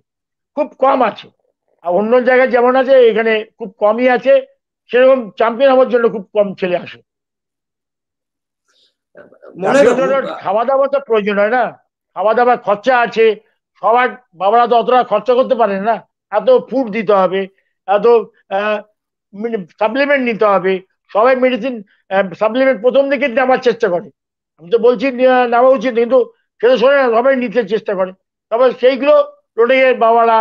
খুব কম আছে। আর অন্য জায়গায় যেমন আছে এখানে খুব কমই আছে। সেরকম চ্যাম্পিয়ন হওয়ার জন্য খুব কম ছেলে আসে। খাওয়া দাওয়া তো প্রয়োজন হয় না? খাওয়া দাওয়ার খরচা আছে। সবার বাবারা তো অতটা খরচা করতে পারে না। এত ফুড দিতে হবে এত সাপ্লিমেন্ট নিতে হবে। সবাই মেডিসিন সাপ্লিমেন্ট প্রথম দিকে নেওয়ার চেষ্টা করে। আমি তো বলছি নেওয়া উচিত কিন্তু সেটা শোনে না সবাই নিতে চেষ্টা করে। তবে সেইগুলো রোডে বাবারা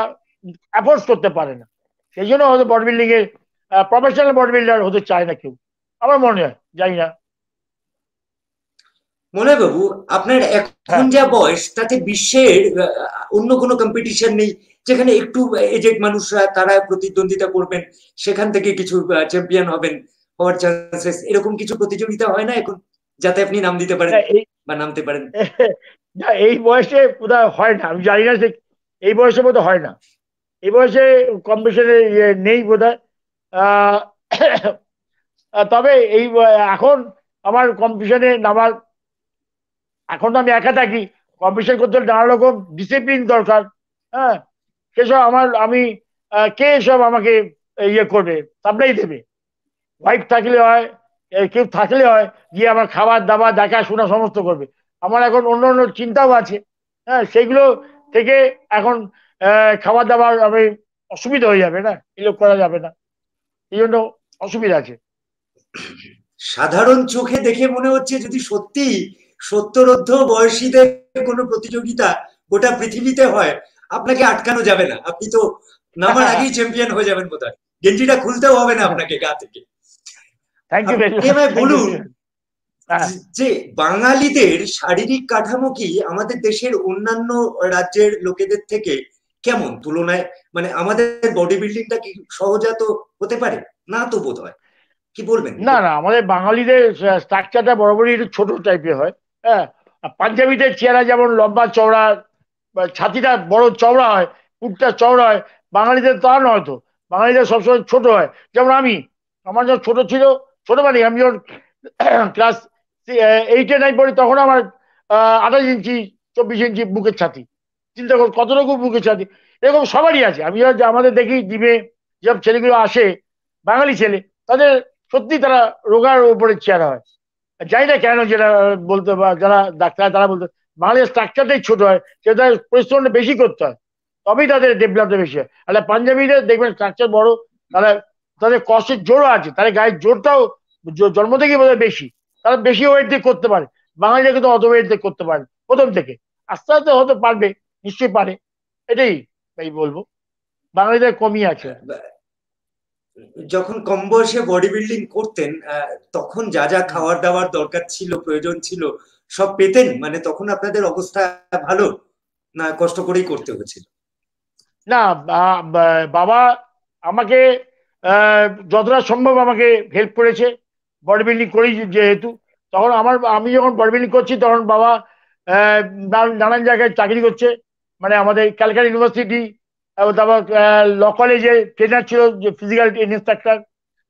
অ্যাফোর্ড করতে পারে না। সেই জন্য হয়তো বডি বিল্ডিং এর প্রফেশনাল বডি বিল্ডার হতে চায় না কেউ। আমার মনে হয় জানি না। মনে বাবু আপনার এখন হ্যাঁ। যা বয়স তাতে বিশ্বের অন্য কোনো কম্পিটিশন নেই যেখানে একটু এজেড মানুষরা তারা প্রতিদ্বন্দ্বিতা করবেন সেখান থেকে কিছু চ্যাম্পিয়ন হবেন। হওয়ার চান্সেস এরকম কিছু প্রতিযোগিতা হয় না এখন যাতে আপনি নাম দিতে পারেন বা নামতে পারেন। এই বয়সে কোথাও হয় না আমি জানি না যে এই বয়সে বোধহয় হয় না। এই বয়সে কম্পিটিশনে ইয়ে নেই বোধ তবে এই এখন আমার কম্পিটিশনে নামার এখন তো আমি একা থাকি কম্পিটিশন করতে হলে নানা রকম ডিসিপ্লিন দরকার হ্যাঁ? সেসব আমার আমি কে সব আমাকে ইয়ে করবে সাপ্লাই দেবে? ওয়াইফ থাকলে হয় কেউ থাকলে হয় গিয়ে আমার খাবার দাবার দেখাশোনা সমস্ত করবে। আমার এখন অন্য অন্য চিন্তাও আছে। হ্যাঁ সেগুলো থেকে এখন খাবার দাবার আমি অসুবিধা হয়ে যাবে না এগুলো করা যাবে না। এই জন্য অসুবিধা আছে। সাধারণ চোখে দেখে মনে হচ্ছে যদি সত্যি সত্তরোদ্ধ বয়সীদের কোনো প্রতিযোগিতা গোটা পৃথিবীতে হয় আপনাকে আটকানো যাবে না। আপনি তো নামার আগেই চ্যাম্পিয়ন হয়ে যাবেন বোধ গেঞ্জিটা খুলতেও হবে না আপনাকে গা থেকে। বলুন হ্যাঁ। যে বাঙালিদের শারীরিক কাঠামো কি আমাদের দেশের অন্যান্য রাজ্যের লোকেদের থেকে কেমন তুলনায়? মানে আমাদের বডি বিল্ডিংটা কি সহজাত হতে পারে? না তো বোধ হয়। কি বলবেন? না না আমাদের বাঙালিদের স্ট্রাকচারটা বরাবরই একটু ছোট টাইপের হয় হ্যাঁ। পাঞ্জাবিদের চেহারা যেমন লম্বা চওড়া ছাতিটা বড় চওড়া হয় পুটটা চওড়া হয় বাঙালিদের তা নয় তো। বাঙালিদের সবসময় ছোট হয়। যেমন আমি আমার যখন ছোট ছিল ছোট মানে আমি যখন ক্লাস এইটে নাইন পড়ি, তখন আমার আঠাশ ইঞ্চি, চব্বিশ ইঞ্চি বুকের ছাতি। চিন্তা কর কতটুকু বুকের ছাতি। এরকম সবারই আছে। আমি আমাদের দেখি দিবে যেসব ছেলেগুলো আসে, বাঙালি ছেলে, তাদের সত্যি তারা রোগার উপরে চেহারা হয়। জানি না কেন যেটা বলতে বা, যারা ডাক্তার, তারা বলতে বাংলাদেশ স্ট্রাকচারটাই ছোট হয় সেটা পরিশ্রমটা বেশি করতে হয়। তবেই তাদের ডেভেলপটা বেশি হয়। তাহলে পাঞ্জাবিদের দেখবেন স্ট্রাকচার বড় তাহলে তাদের কষ্টের জোরও আছে, তাদের গায়ের জোরটাও জন্ম থেকে বোধ বেশি। তারা বেশি ওয়েট দিয়ে করতে পারে। বাঙালিরা কিন্তু অত ওয়েট দিয়ে করতে পারে প্রথম থেকে। আস্তে আস্তে হতে পারবে। নিশ্চয়ই পারে। এটাই তাই বলব। বাঙালিদের কমই আছে। যখন কম বয়সে বডি বিল্ডিং করতেন তখন যা যা খাওয়ার দাওয়ার দরকার ছিল প্রয়োজন ছিল সব পেতেন। মানে তখন আপনাদের অবস্থা ভালো না কষ্ট করেই করতে হয়েছিল? না বাবা আমাকে যতটা সম্ভব আমাকে হেল্প করেছে। বডি বিল্ডিং করি যেহেতু, তখন আমার আমি যখন বডি বিল্ডিং করছি, তখন বাবা নানান জায়গায় চাকরি করছে। মানে আমাদের ক্যালকাটা ইউনিভার্সিটি তারপর ল কলেজে ট্রেনার ছিল যে ফিজিক্যাল ইনস্ট্রাক্টর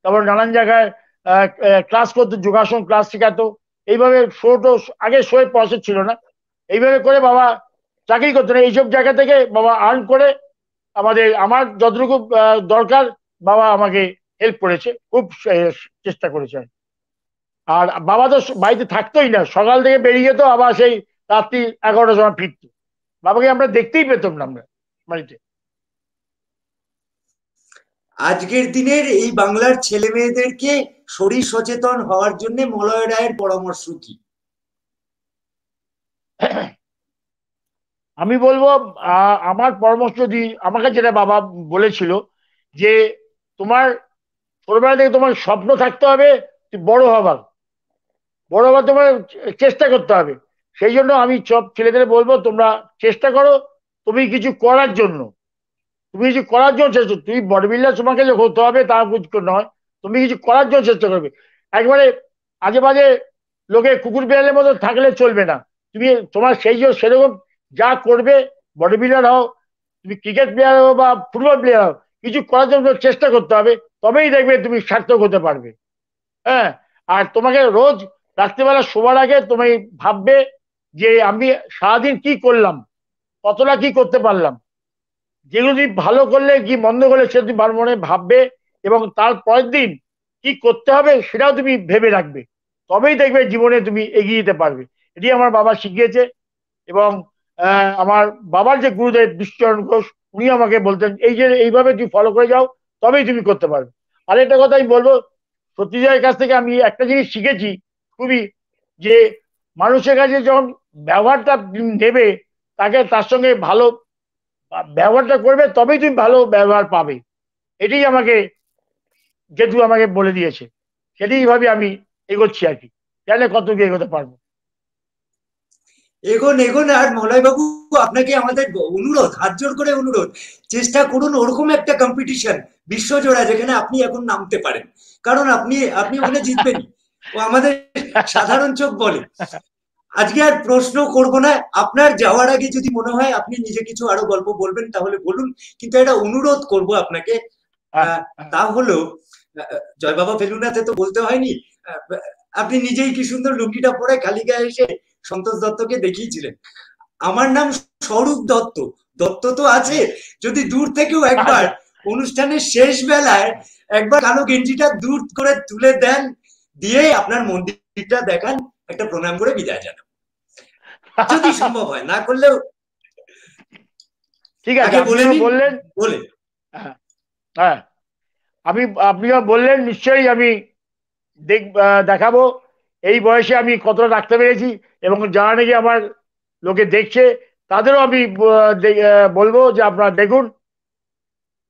তারপর নানান জায়গায় ক্লাস করতো, যোগাসন ক্লাস শেখাতো। এইভাবে শো টো আগে শোয়ে পয়সা ছিল না। এইভাবে করে বাবা চাকরি করতো না। এইসব জায়গা থেকে বাবা আর্ন করে আমাদের, আমার যতটুকু দরকার, বাবা আমাকে হেল্প করেছে। খুব চেষ্টা করেছে আর বাবা তো বাড়িতে থাকতোই না। সকাল থেকে বেরিয়ে যেত আবার সেই রাত্রি এগারোটার সময় ফিরত। বাবাকে আমরা দেখতেই পেতাম না আমরা বাড়িতে। আজকের দিনের এই বাংলার ছেলে মেয়েদেরকে শরীর সচেতন হওয়ার জন্য মলয় রায়ের পরামর্শ কি? আমি বলব আমার পরামর্শ যদি আমাকে যেটা বাবা বলেছিল যে তোমার ছোটবেলা থেকে তোমার স্বপ্ন থাকতে হবে বড় হবার। বড় হবার তোমার চেষ্টা করতে হবে। সেই জন্য আমি সব ছেলেদের বলব, তোমরা চেষ্টা করো তুমি কিছু করার জন্য। তুমি কিছু করার জন্য চেষ্টা তুমি বডি তোমাকে যে হতে হবে তা কিছু নয়, তুমি কিছু করার জন্য চেষ্টা করবে। একবারে আজে বাজে লোকে কুকুর বিড়ালের মতো থাকলে চলবে না। তুমি তোমার সেই জন্য সেরকম যা করবে বডি বিল্ডার হও, তুমি ক্রিকেট প্লেয়ার হও বা ফুটবল প্লেয়ার হও, কিছু করার জন্য চেষ্টা করতে হবে, তবেই দেখবে তুমি সার্থক হতে পারবে। হ্যাঁ আর তোমাকে রোজ রাত্রিবেলা শোবার আগে তুমি ভাববে যে আমি সারাদিন কি করলাম, কতটা কি করতে পারলাম। যেগুলো তুমি ভালো করলে কি মন্দ করলে সেটা তুমি ভালো মনে ভাববে এবং তার পরের দিন কি করতে হবে সেটাও তুমি ভেবে রাখবে। তবেই দেখবে জীবনে তুমি এগিয়ে যেতে পারবে। এটি আমার বাবা শিখিয়েছে এবং আমার বাবার যে গুরুদেব বিশ্বচরণ ঘোষ উনি আমাকে বলতেন, এই যে এইভাবে তুমি ফলো করে যাও, তবেই তুমি করতে পারবে। আরেকটা কথা আমি বলব সত্যিজয়ের কাছ থেকে আমি একটা জিনিস শিখেছি খুবই যে মানুষের কাছে যখন ব্যবহারটা নেবে তাকে তার সঙ্গে ভালো ব্যবহারটা করবে, তবেই তুমি ভালো ব্যবহার পাবে। এটাই আমাকে যেটু আমাকে বলে দিয়েছে। সেটাই ভাবে আমি এগোচ্ছি আর কি। জানে কত কি এগোতে পারব? এগোন এগোন আর বাবু আপনাকে আমাদের অনুরোধ, হাত জোর করে অনুরোধ, চেষ্টা করুন ওরকম একটা কম্পিটিশন বিশ্বজোড়া, যেখানে আপনি এখন নামতে পারেন। কারণ আপনি আপনি ওখানে জিতবেন ও আমাদের সাধারণ চোখ বলে। আজকে আর প্রশ্ন করব না। আপনার যাওয়ার আগে যদি মনে হয় আপনি নিজে কিছু আরও গল্প বলবেন তাহলে বলুন। কিন্তু এটা অনুরোধ করব আপনাকে। তা হলো জয় বাবা ফেলুনাতে তো বলতে হয়নি। আপনি নিজেই কি সুন্দর লুঙ্গিটা পরে খালি গায়ে এসে সন্তোষ দত্তকে দেখিয়েছিলেন। আমার নাম স্বরূপ দত্ত। দত্ত তো আছে। যদি দূর থেকেও একবার অনুষ্ঠানের শেষ বেলায় একবার কালো গেঞ্জিটা দূর করে তুলে দেন দিয়ে আপনার মন্দিরটা দেখান একটা প্রণাম করে বিদায় জানান যদি সম্ভব হয় না করলেও ঠিক আছে বললেন। বলে হ্যাঁ আমি আপনিও বললেন নিশ্চয়ই আমি দেখ দেখাবো। এই বয়সে আমি কতটা রাখতে পেরেছি এবং যারা নাকি আমার লোকে দেখছে তাদেরও আমি বলব যে আপনারা দেখুন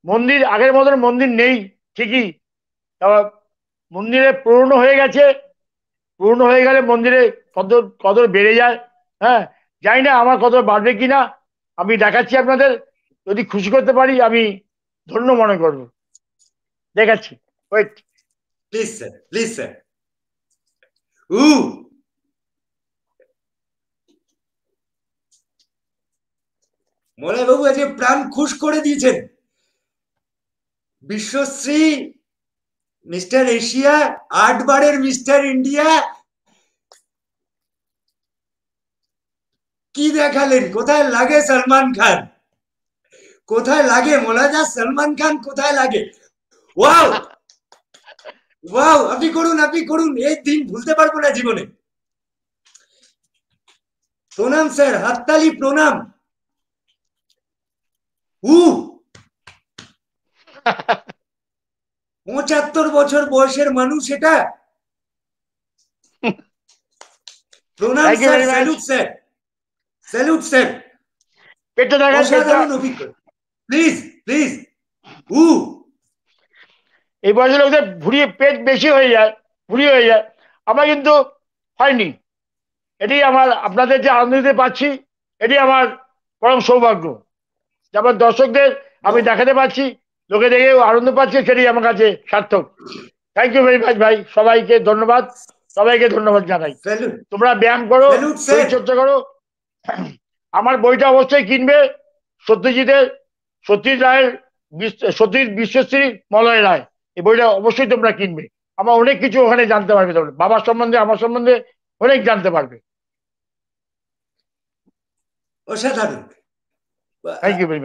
মন্দির আগের মতন মন্দির নেই ঠিকই। মন্দিরে পুরনো হয়ে গেছে। পুরনো হয়ে গেলে মন্দিরে কত কত বেড়ে যায় হ্যাঁ? জানি না আমার কত বাড়বে কিনা। আমি দেখাচ্ছি আপনাদের। যদি খুশি করতে পারি, আমি ধন্য মনে করব। দেখাচ্ছি। Wait please sir please sir উ মলয় বাবু আজকে প্রাণ খুশ করে দিয়েছেন। বিশ্বশ্রী মিস্টার এশিয়া আটবারের মিস্টার ইন্ডিয়া। কি দেখালেন? কোথায় লাগে সলমান খান? কোথায় লাগে? মোলাজা সলমান খান কোথায় লাগে? ওয়াও! ওয়াও! আপনি করুন আপনি করুন। এই দিন ভুলতে পারব না জীবনে। প্রণাম, স্যার। হাততালি, প্রণাম। উ পঁচাত্তর বছর বয়সের মানুষ এটা? প্রণাম sir salute sir salute sir. অসাধারণ অভিজ্ঞতা। প্লিজ প্লিজ উ এই বয়সের লোকদের ভুড়িয়ে পেট বেশি হয়ে যায় ভুড়ি হয়ে যায়। আমার কিন্তু হয়নি। এটি আমার আপনাদের যে আনন্দ দিতে পারছি এটি আমার পরম সৌভাগ্য। যেমন দর্শকদের আমি দেখাতে পারছি লোকে দেখে আনন্দ পাচ্ছে সেটাই আমার কাছে সার্থক। থ্যাংক ইউ ভেরি মাচ ভাই। সবাইকে ধন্যবাদ। সবাইকে ধন্যবাদ জানাই। তোমরা ব্যায়াম করো চর্চা করো। আমার বইটা অবশ্যই কিনবে সত্যজিতের সত্যজিৎ রায়ের সত্যজিৎ বিশ্বশ্রী মলয় রায়। এই বইটা অবশ্যই তোমরা কিনবে। আমার অনেক কিছু ওখানে জানতে পারবে তোমরা। বাবার সম্বন্ধে আমার সম্বন্ধে অনেক জানতে পারবে। অসাধারণ।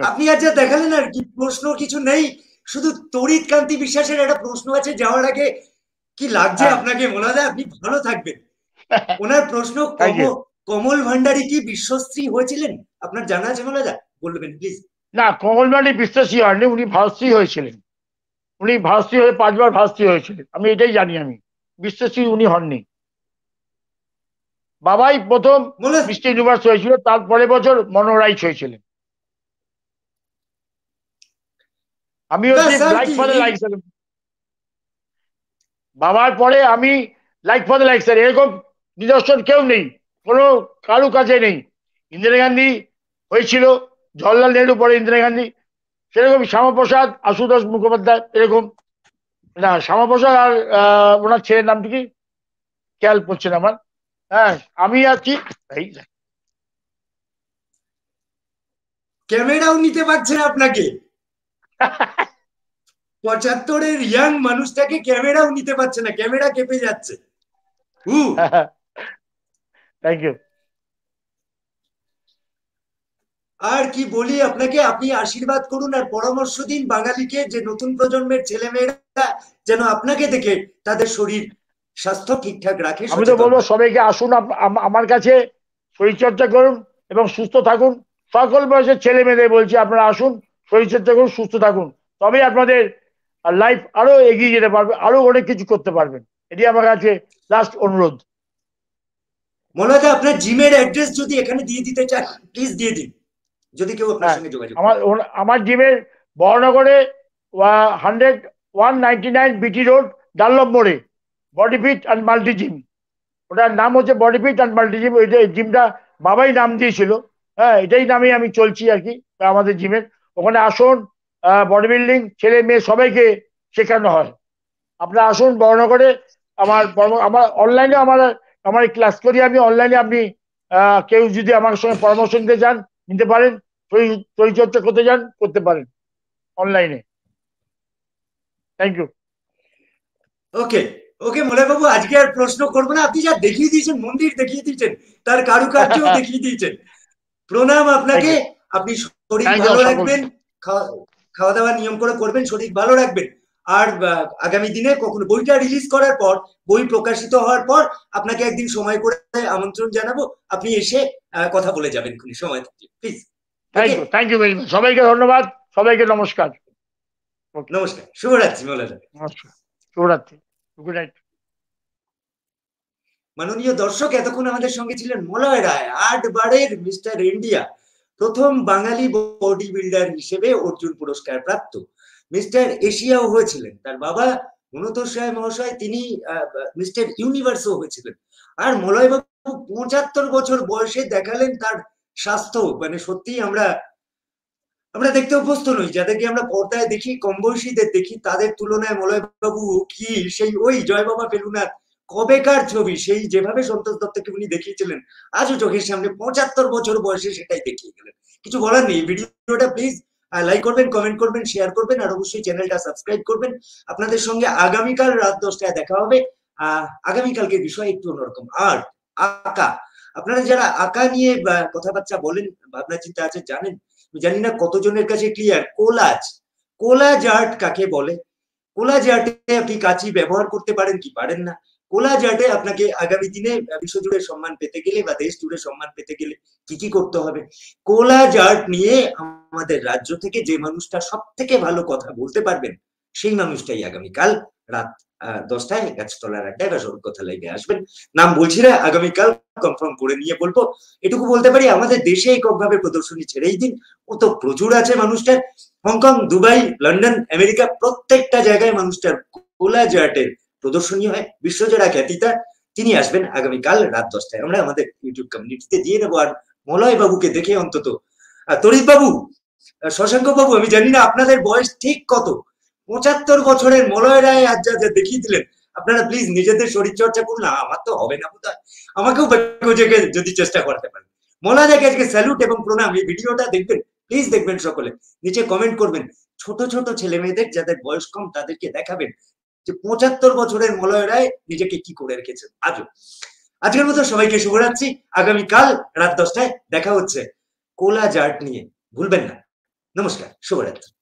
আপনি আজ যা দেখালেন আর কি প্রশ্ন কিছু নেই শুধু তড়িৎ কান্তি বিশ্বাসের একটা প্রশ্ন আছে যাওয়ার আগে কি লাগছে হ্যাঁ। আপনাকে মনে হয় আপনি ভালো থাকবেন। ওনার প্রশ্ন কমল ভান্ডারী কি বিশ্বশ্রী হয়েছিলেন? আপনার জানা আছে মনে বলবেন প্লিজ না কমল ভান্ডারী বিশ্বশ্রী হয়নি উনি ভারতশ্রী হয়েছিলেন। উনি ভারতশ্রী হয়ে পাঁচবার ভারতশ্রী হয়েছিলেন। আমি এটাই জানি আমি। বিশ্বশ্রী উনি হননি। বাবাই প্রথম মিস্টার ইউনিভার্স হয়েছিল তারপরে বছর মনোরাইজ হয়েছিলেন। আমি হচ্ছে লাইক ফর লাইক বাবার পরে আমি লাইক ফর লাইক স্যার এরকম নিদর্শন কেউ নেই কোনো কারু কাছে নেই। ইন্দিরা গান্ধী হয়েছিল জওয়াহরলাল নেহরু পরে ইন্দিরা গান্ধী। সেরকম শ্যামাপ্রসাদ আশুতোষ মুখোপাধ্যায় এরকম। না শ্যামাপ্রসাদ আর ওনার ছেলের নামটি কি খেয়াল পড়ছে না আমার। হ্যাঁ আমি আছি এই ক্যামেরাও নিতে পারছেন আপনাকে। পঁচাত্তরের ইয়াং মানুষটাকে ক্যামেরাও নিতে পারছে না ক্যামেরা কেঁপে যাচ্ছে। থ্যাংক ইউ আর কি বলি আপনাকে আপনি আশীর্বাদ করুন আর পরামর্শ দিন বাঙালিকে যে নতুন প্রজন্মের ছেলে মেয়েরা যেন আপনাকে দেখে তাদের শরীর স্বাস্থ্য ঠিকঠাক রাখে আমি তো বলব সবাইকে আসুন আমার কাছে শরীরচর্চা করুন এবং সুস্থ থাকুন। সকল বয়সের ছেলে মেয়েদের বলছি আপনারা আসুন। শরীরচর্চা করুন সুস্থ থাকুন। তবেই আপনাদের লাইফ আরও এগিয়ে যেতে পারবে আরও অনেক কিছু করতে পারবেন। এটি আমার কাছে লাস্ট অনুরোধ। মনে আপনার জিমের অ্যাড্রেস যদি এখানে দিয়ে দিতে চান প্লিজ দিয়ে দিন। যদি কেউ আপনার হ্যাঁ, সঙ্গে যোগাযোগ আমার আমার জিমের বহনগরে hundred one ninety nine BT road ডাল্লভ মোড়ে body fit and multi gym ওটার নাম হচ্ছে body fit and multi gym ওই জিমটা বাবাই নাম দিয়েছিল। হ্যাঁ এটাই নামে আমি চলছি আর কি আমাদের জিমের ওখানে আসুন বডি বিল্ডিং ছেলে মেয়ে সবাইকে শেখানো হয়। আপনারা আসুন বর্ণগরে আমার আমার অনলাইনে আমার আমার ক্লাস করি আমি অনলাইনে আপনি কেউ যদি আমার সঙ্গে পরামর্শ নিতে চান নিতে পারেন পরিচর্যা করতে চান করতে পারেন অনলাইনে থ্যাংক ইউ ওকে ওকে বাবু আজকে আর প্রশ্ন করব না। আপনি যা দেখিয়ে দিয়েছেন মন্দির দেখিয়ে দিয়েছেন তার কারুকার্য দেখিয়ে দিয়েছেন। প্রণাম আপনাকে। আপনি শরীর ভালো রাখবেন খাওয়া দাওয়া নিয়ম করে করবেন শরীর ভালো রাখবেন। আর আগামী দিনে কখনো বইটা রিলিজ করার পর বই প্রকাশিত হওয়ার পর আপনাকে একদিন সময় করে আমন্ত্রণ জানাব। আপনি এসে কথা বলে যাবেন খুনি সময় থাকলে please thank you thank you সবাইকে ধন্যবাদ সবাইকে নমস্কার। নমস্কার শুভরাত্রি মৌলানা। নমস্কার শুভরাত্রি গুড নাইট মাননীয় দর্শক এতক্ষণ আমাদের সঙ্গে ছিলেন মলয় রায় আট বারের মিস্টার ইন্ডিয়া প্রথম বাঙালি বডি বিল্ডার হিসেবে অর্জুন পুরস্কার প্রাপ্ত। মিস্টার এশিয়াও হয়েছিলেন। তার বাবা মনোতোষ রায় মহাশয়, তিনি মিস্টার ইউনিভার্সও হয়েছিলেন। আর মলয়বাবু পঁচাত্তর বছর বয়সে দেখালেন তার স্বাস্থ্য। মানে সত্যি আমরা আমরা দেখতে অভ্যস্ত নই। যাদেরকে আমরা পর্দায় দেখি, কম বয়সীদের দেখি, তাদের তুলনায় মলয়বাবু কি সেই ওই জয় বাবা ফেলুনাথ কবেকার ছবি? সেই যেভাবে সন্তোষ দত্তকে উনি দেখিয়েছিলেন, আজও চোখের সামনে পঁচাত্তর বছর বয়সে সেটাই দেখিয়ে গেলেন। কিছু বলার নেই ভিডিওটা প্লিজ লাইক করবেন কমেন্ট করবেন শেয়ার করবেন, আর অবশ্যই চ্যানেলটা সাবস্ক্রাইব করবেন। আপনাদের সঙ্গে আগামীকাল রাত দশটায় দেখা হবে। আগামীকালকে বিষয় একটু অন্যরকম। আর্ট আঁকা। আপনারা যারা আঁকা নিয়ে কথাবার্তা বলেন, ভাবনা চিন্তা আছে, জানেন? জানি না কতজনের কাছে ক্লিয়ার কোলাজ। কোলাজ আর্ট কাকে বলে? কোলাজ আর্টে আপনি কাঁচি ব্যবহার করতে পারেন কি? পারেন না। কোলাজ আর্টে আপনাকে আগামী দিনে বিশ্বজুড়ে সম্মান পেতে গেলে বা দেশ জুড়ে সম্মান পেতে গেলে কি কি করতে হবে? কোলাজ আর্ট নিয়ে আমাদের রাজ্য থেকে যে মানুষটা সব থেকে ভালো কথা বলতে পারবেন, সেই মানুষটাই আগামীকাল রাত দশটায় গাছতলার আড্ডায় বা সড়ক কথা লাইভে আসবেন। নাম বলছি না, আগামীকাল কনফার্ম করে নিয়ে বলব। এটুকু বলতে পারি, আমাদের দেশে এককভাবে প্রদর্শনী ছেড়েই দিন। ও তো প্রচুর আছে মানুষটার। হংকং, দুবাই, লন্ডন, আমেরিকা, প্রত্যেকটা জায়গায় মানুষটার কোলাজ আর্টের প্রদর্শনী হয়। বিশ্বজোড়া খ্যাতিতা তিনি আসবেন আগামীকাল রাত দশটায়। আমরা আমাদের ইউটিউব কমিউনিটিতে দিয়ে নেব। আর মলয় বাবুকে দেখে অন্তত। তরিত বাবু শশাঙ্ক বাবু আমি জানি না আপনাদের বয়স ঠিক কত? পঁচাত্তর বছরের মলয় রায় আজ যা যা দেখিয়ে দিলেন, আপনারা প্লিজ নিজেদের শরীর চর্চা করুন আমার তো হবে না বোধ আমাকেও যদি চেষ্টা করতে পারেন। মলয় রায়কে আজকে স্যালুট এবং প্রণাম। এই ভিডিওটা দেখবেন প্লিজ দেখবেন সকলে। নিচে কমেন্ট করবেন। ছোট ছোট ছেলে মেয়েদের যাদের বয়স কম, তাদেরকে দেখাবেন। যে পঁচাত্তর বছরের মলয় রায় নিজেকে কি করে রেখেছেন? আজও। আজকের মতো সবাইকে শুভরাত্রি। আগামীকাল রাত দশটায় দেখা হচ্ছে কোলা জার্ট নিয়ে। ভুলবেন না। নমস্কার। শুভরাত্রি।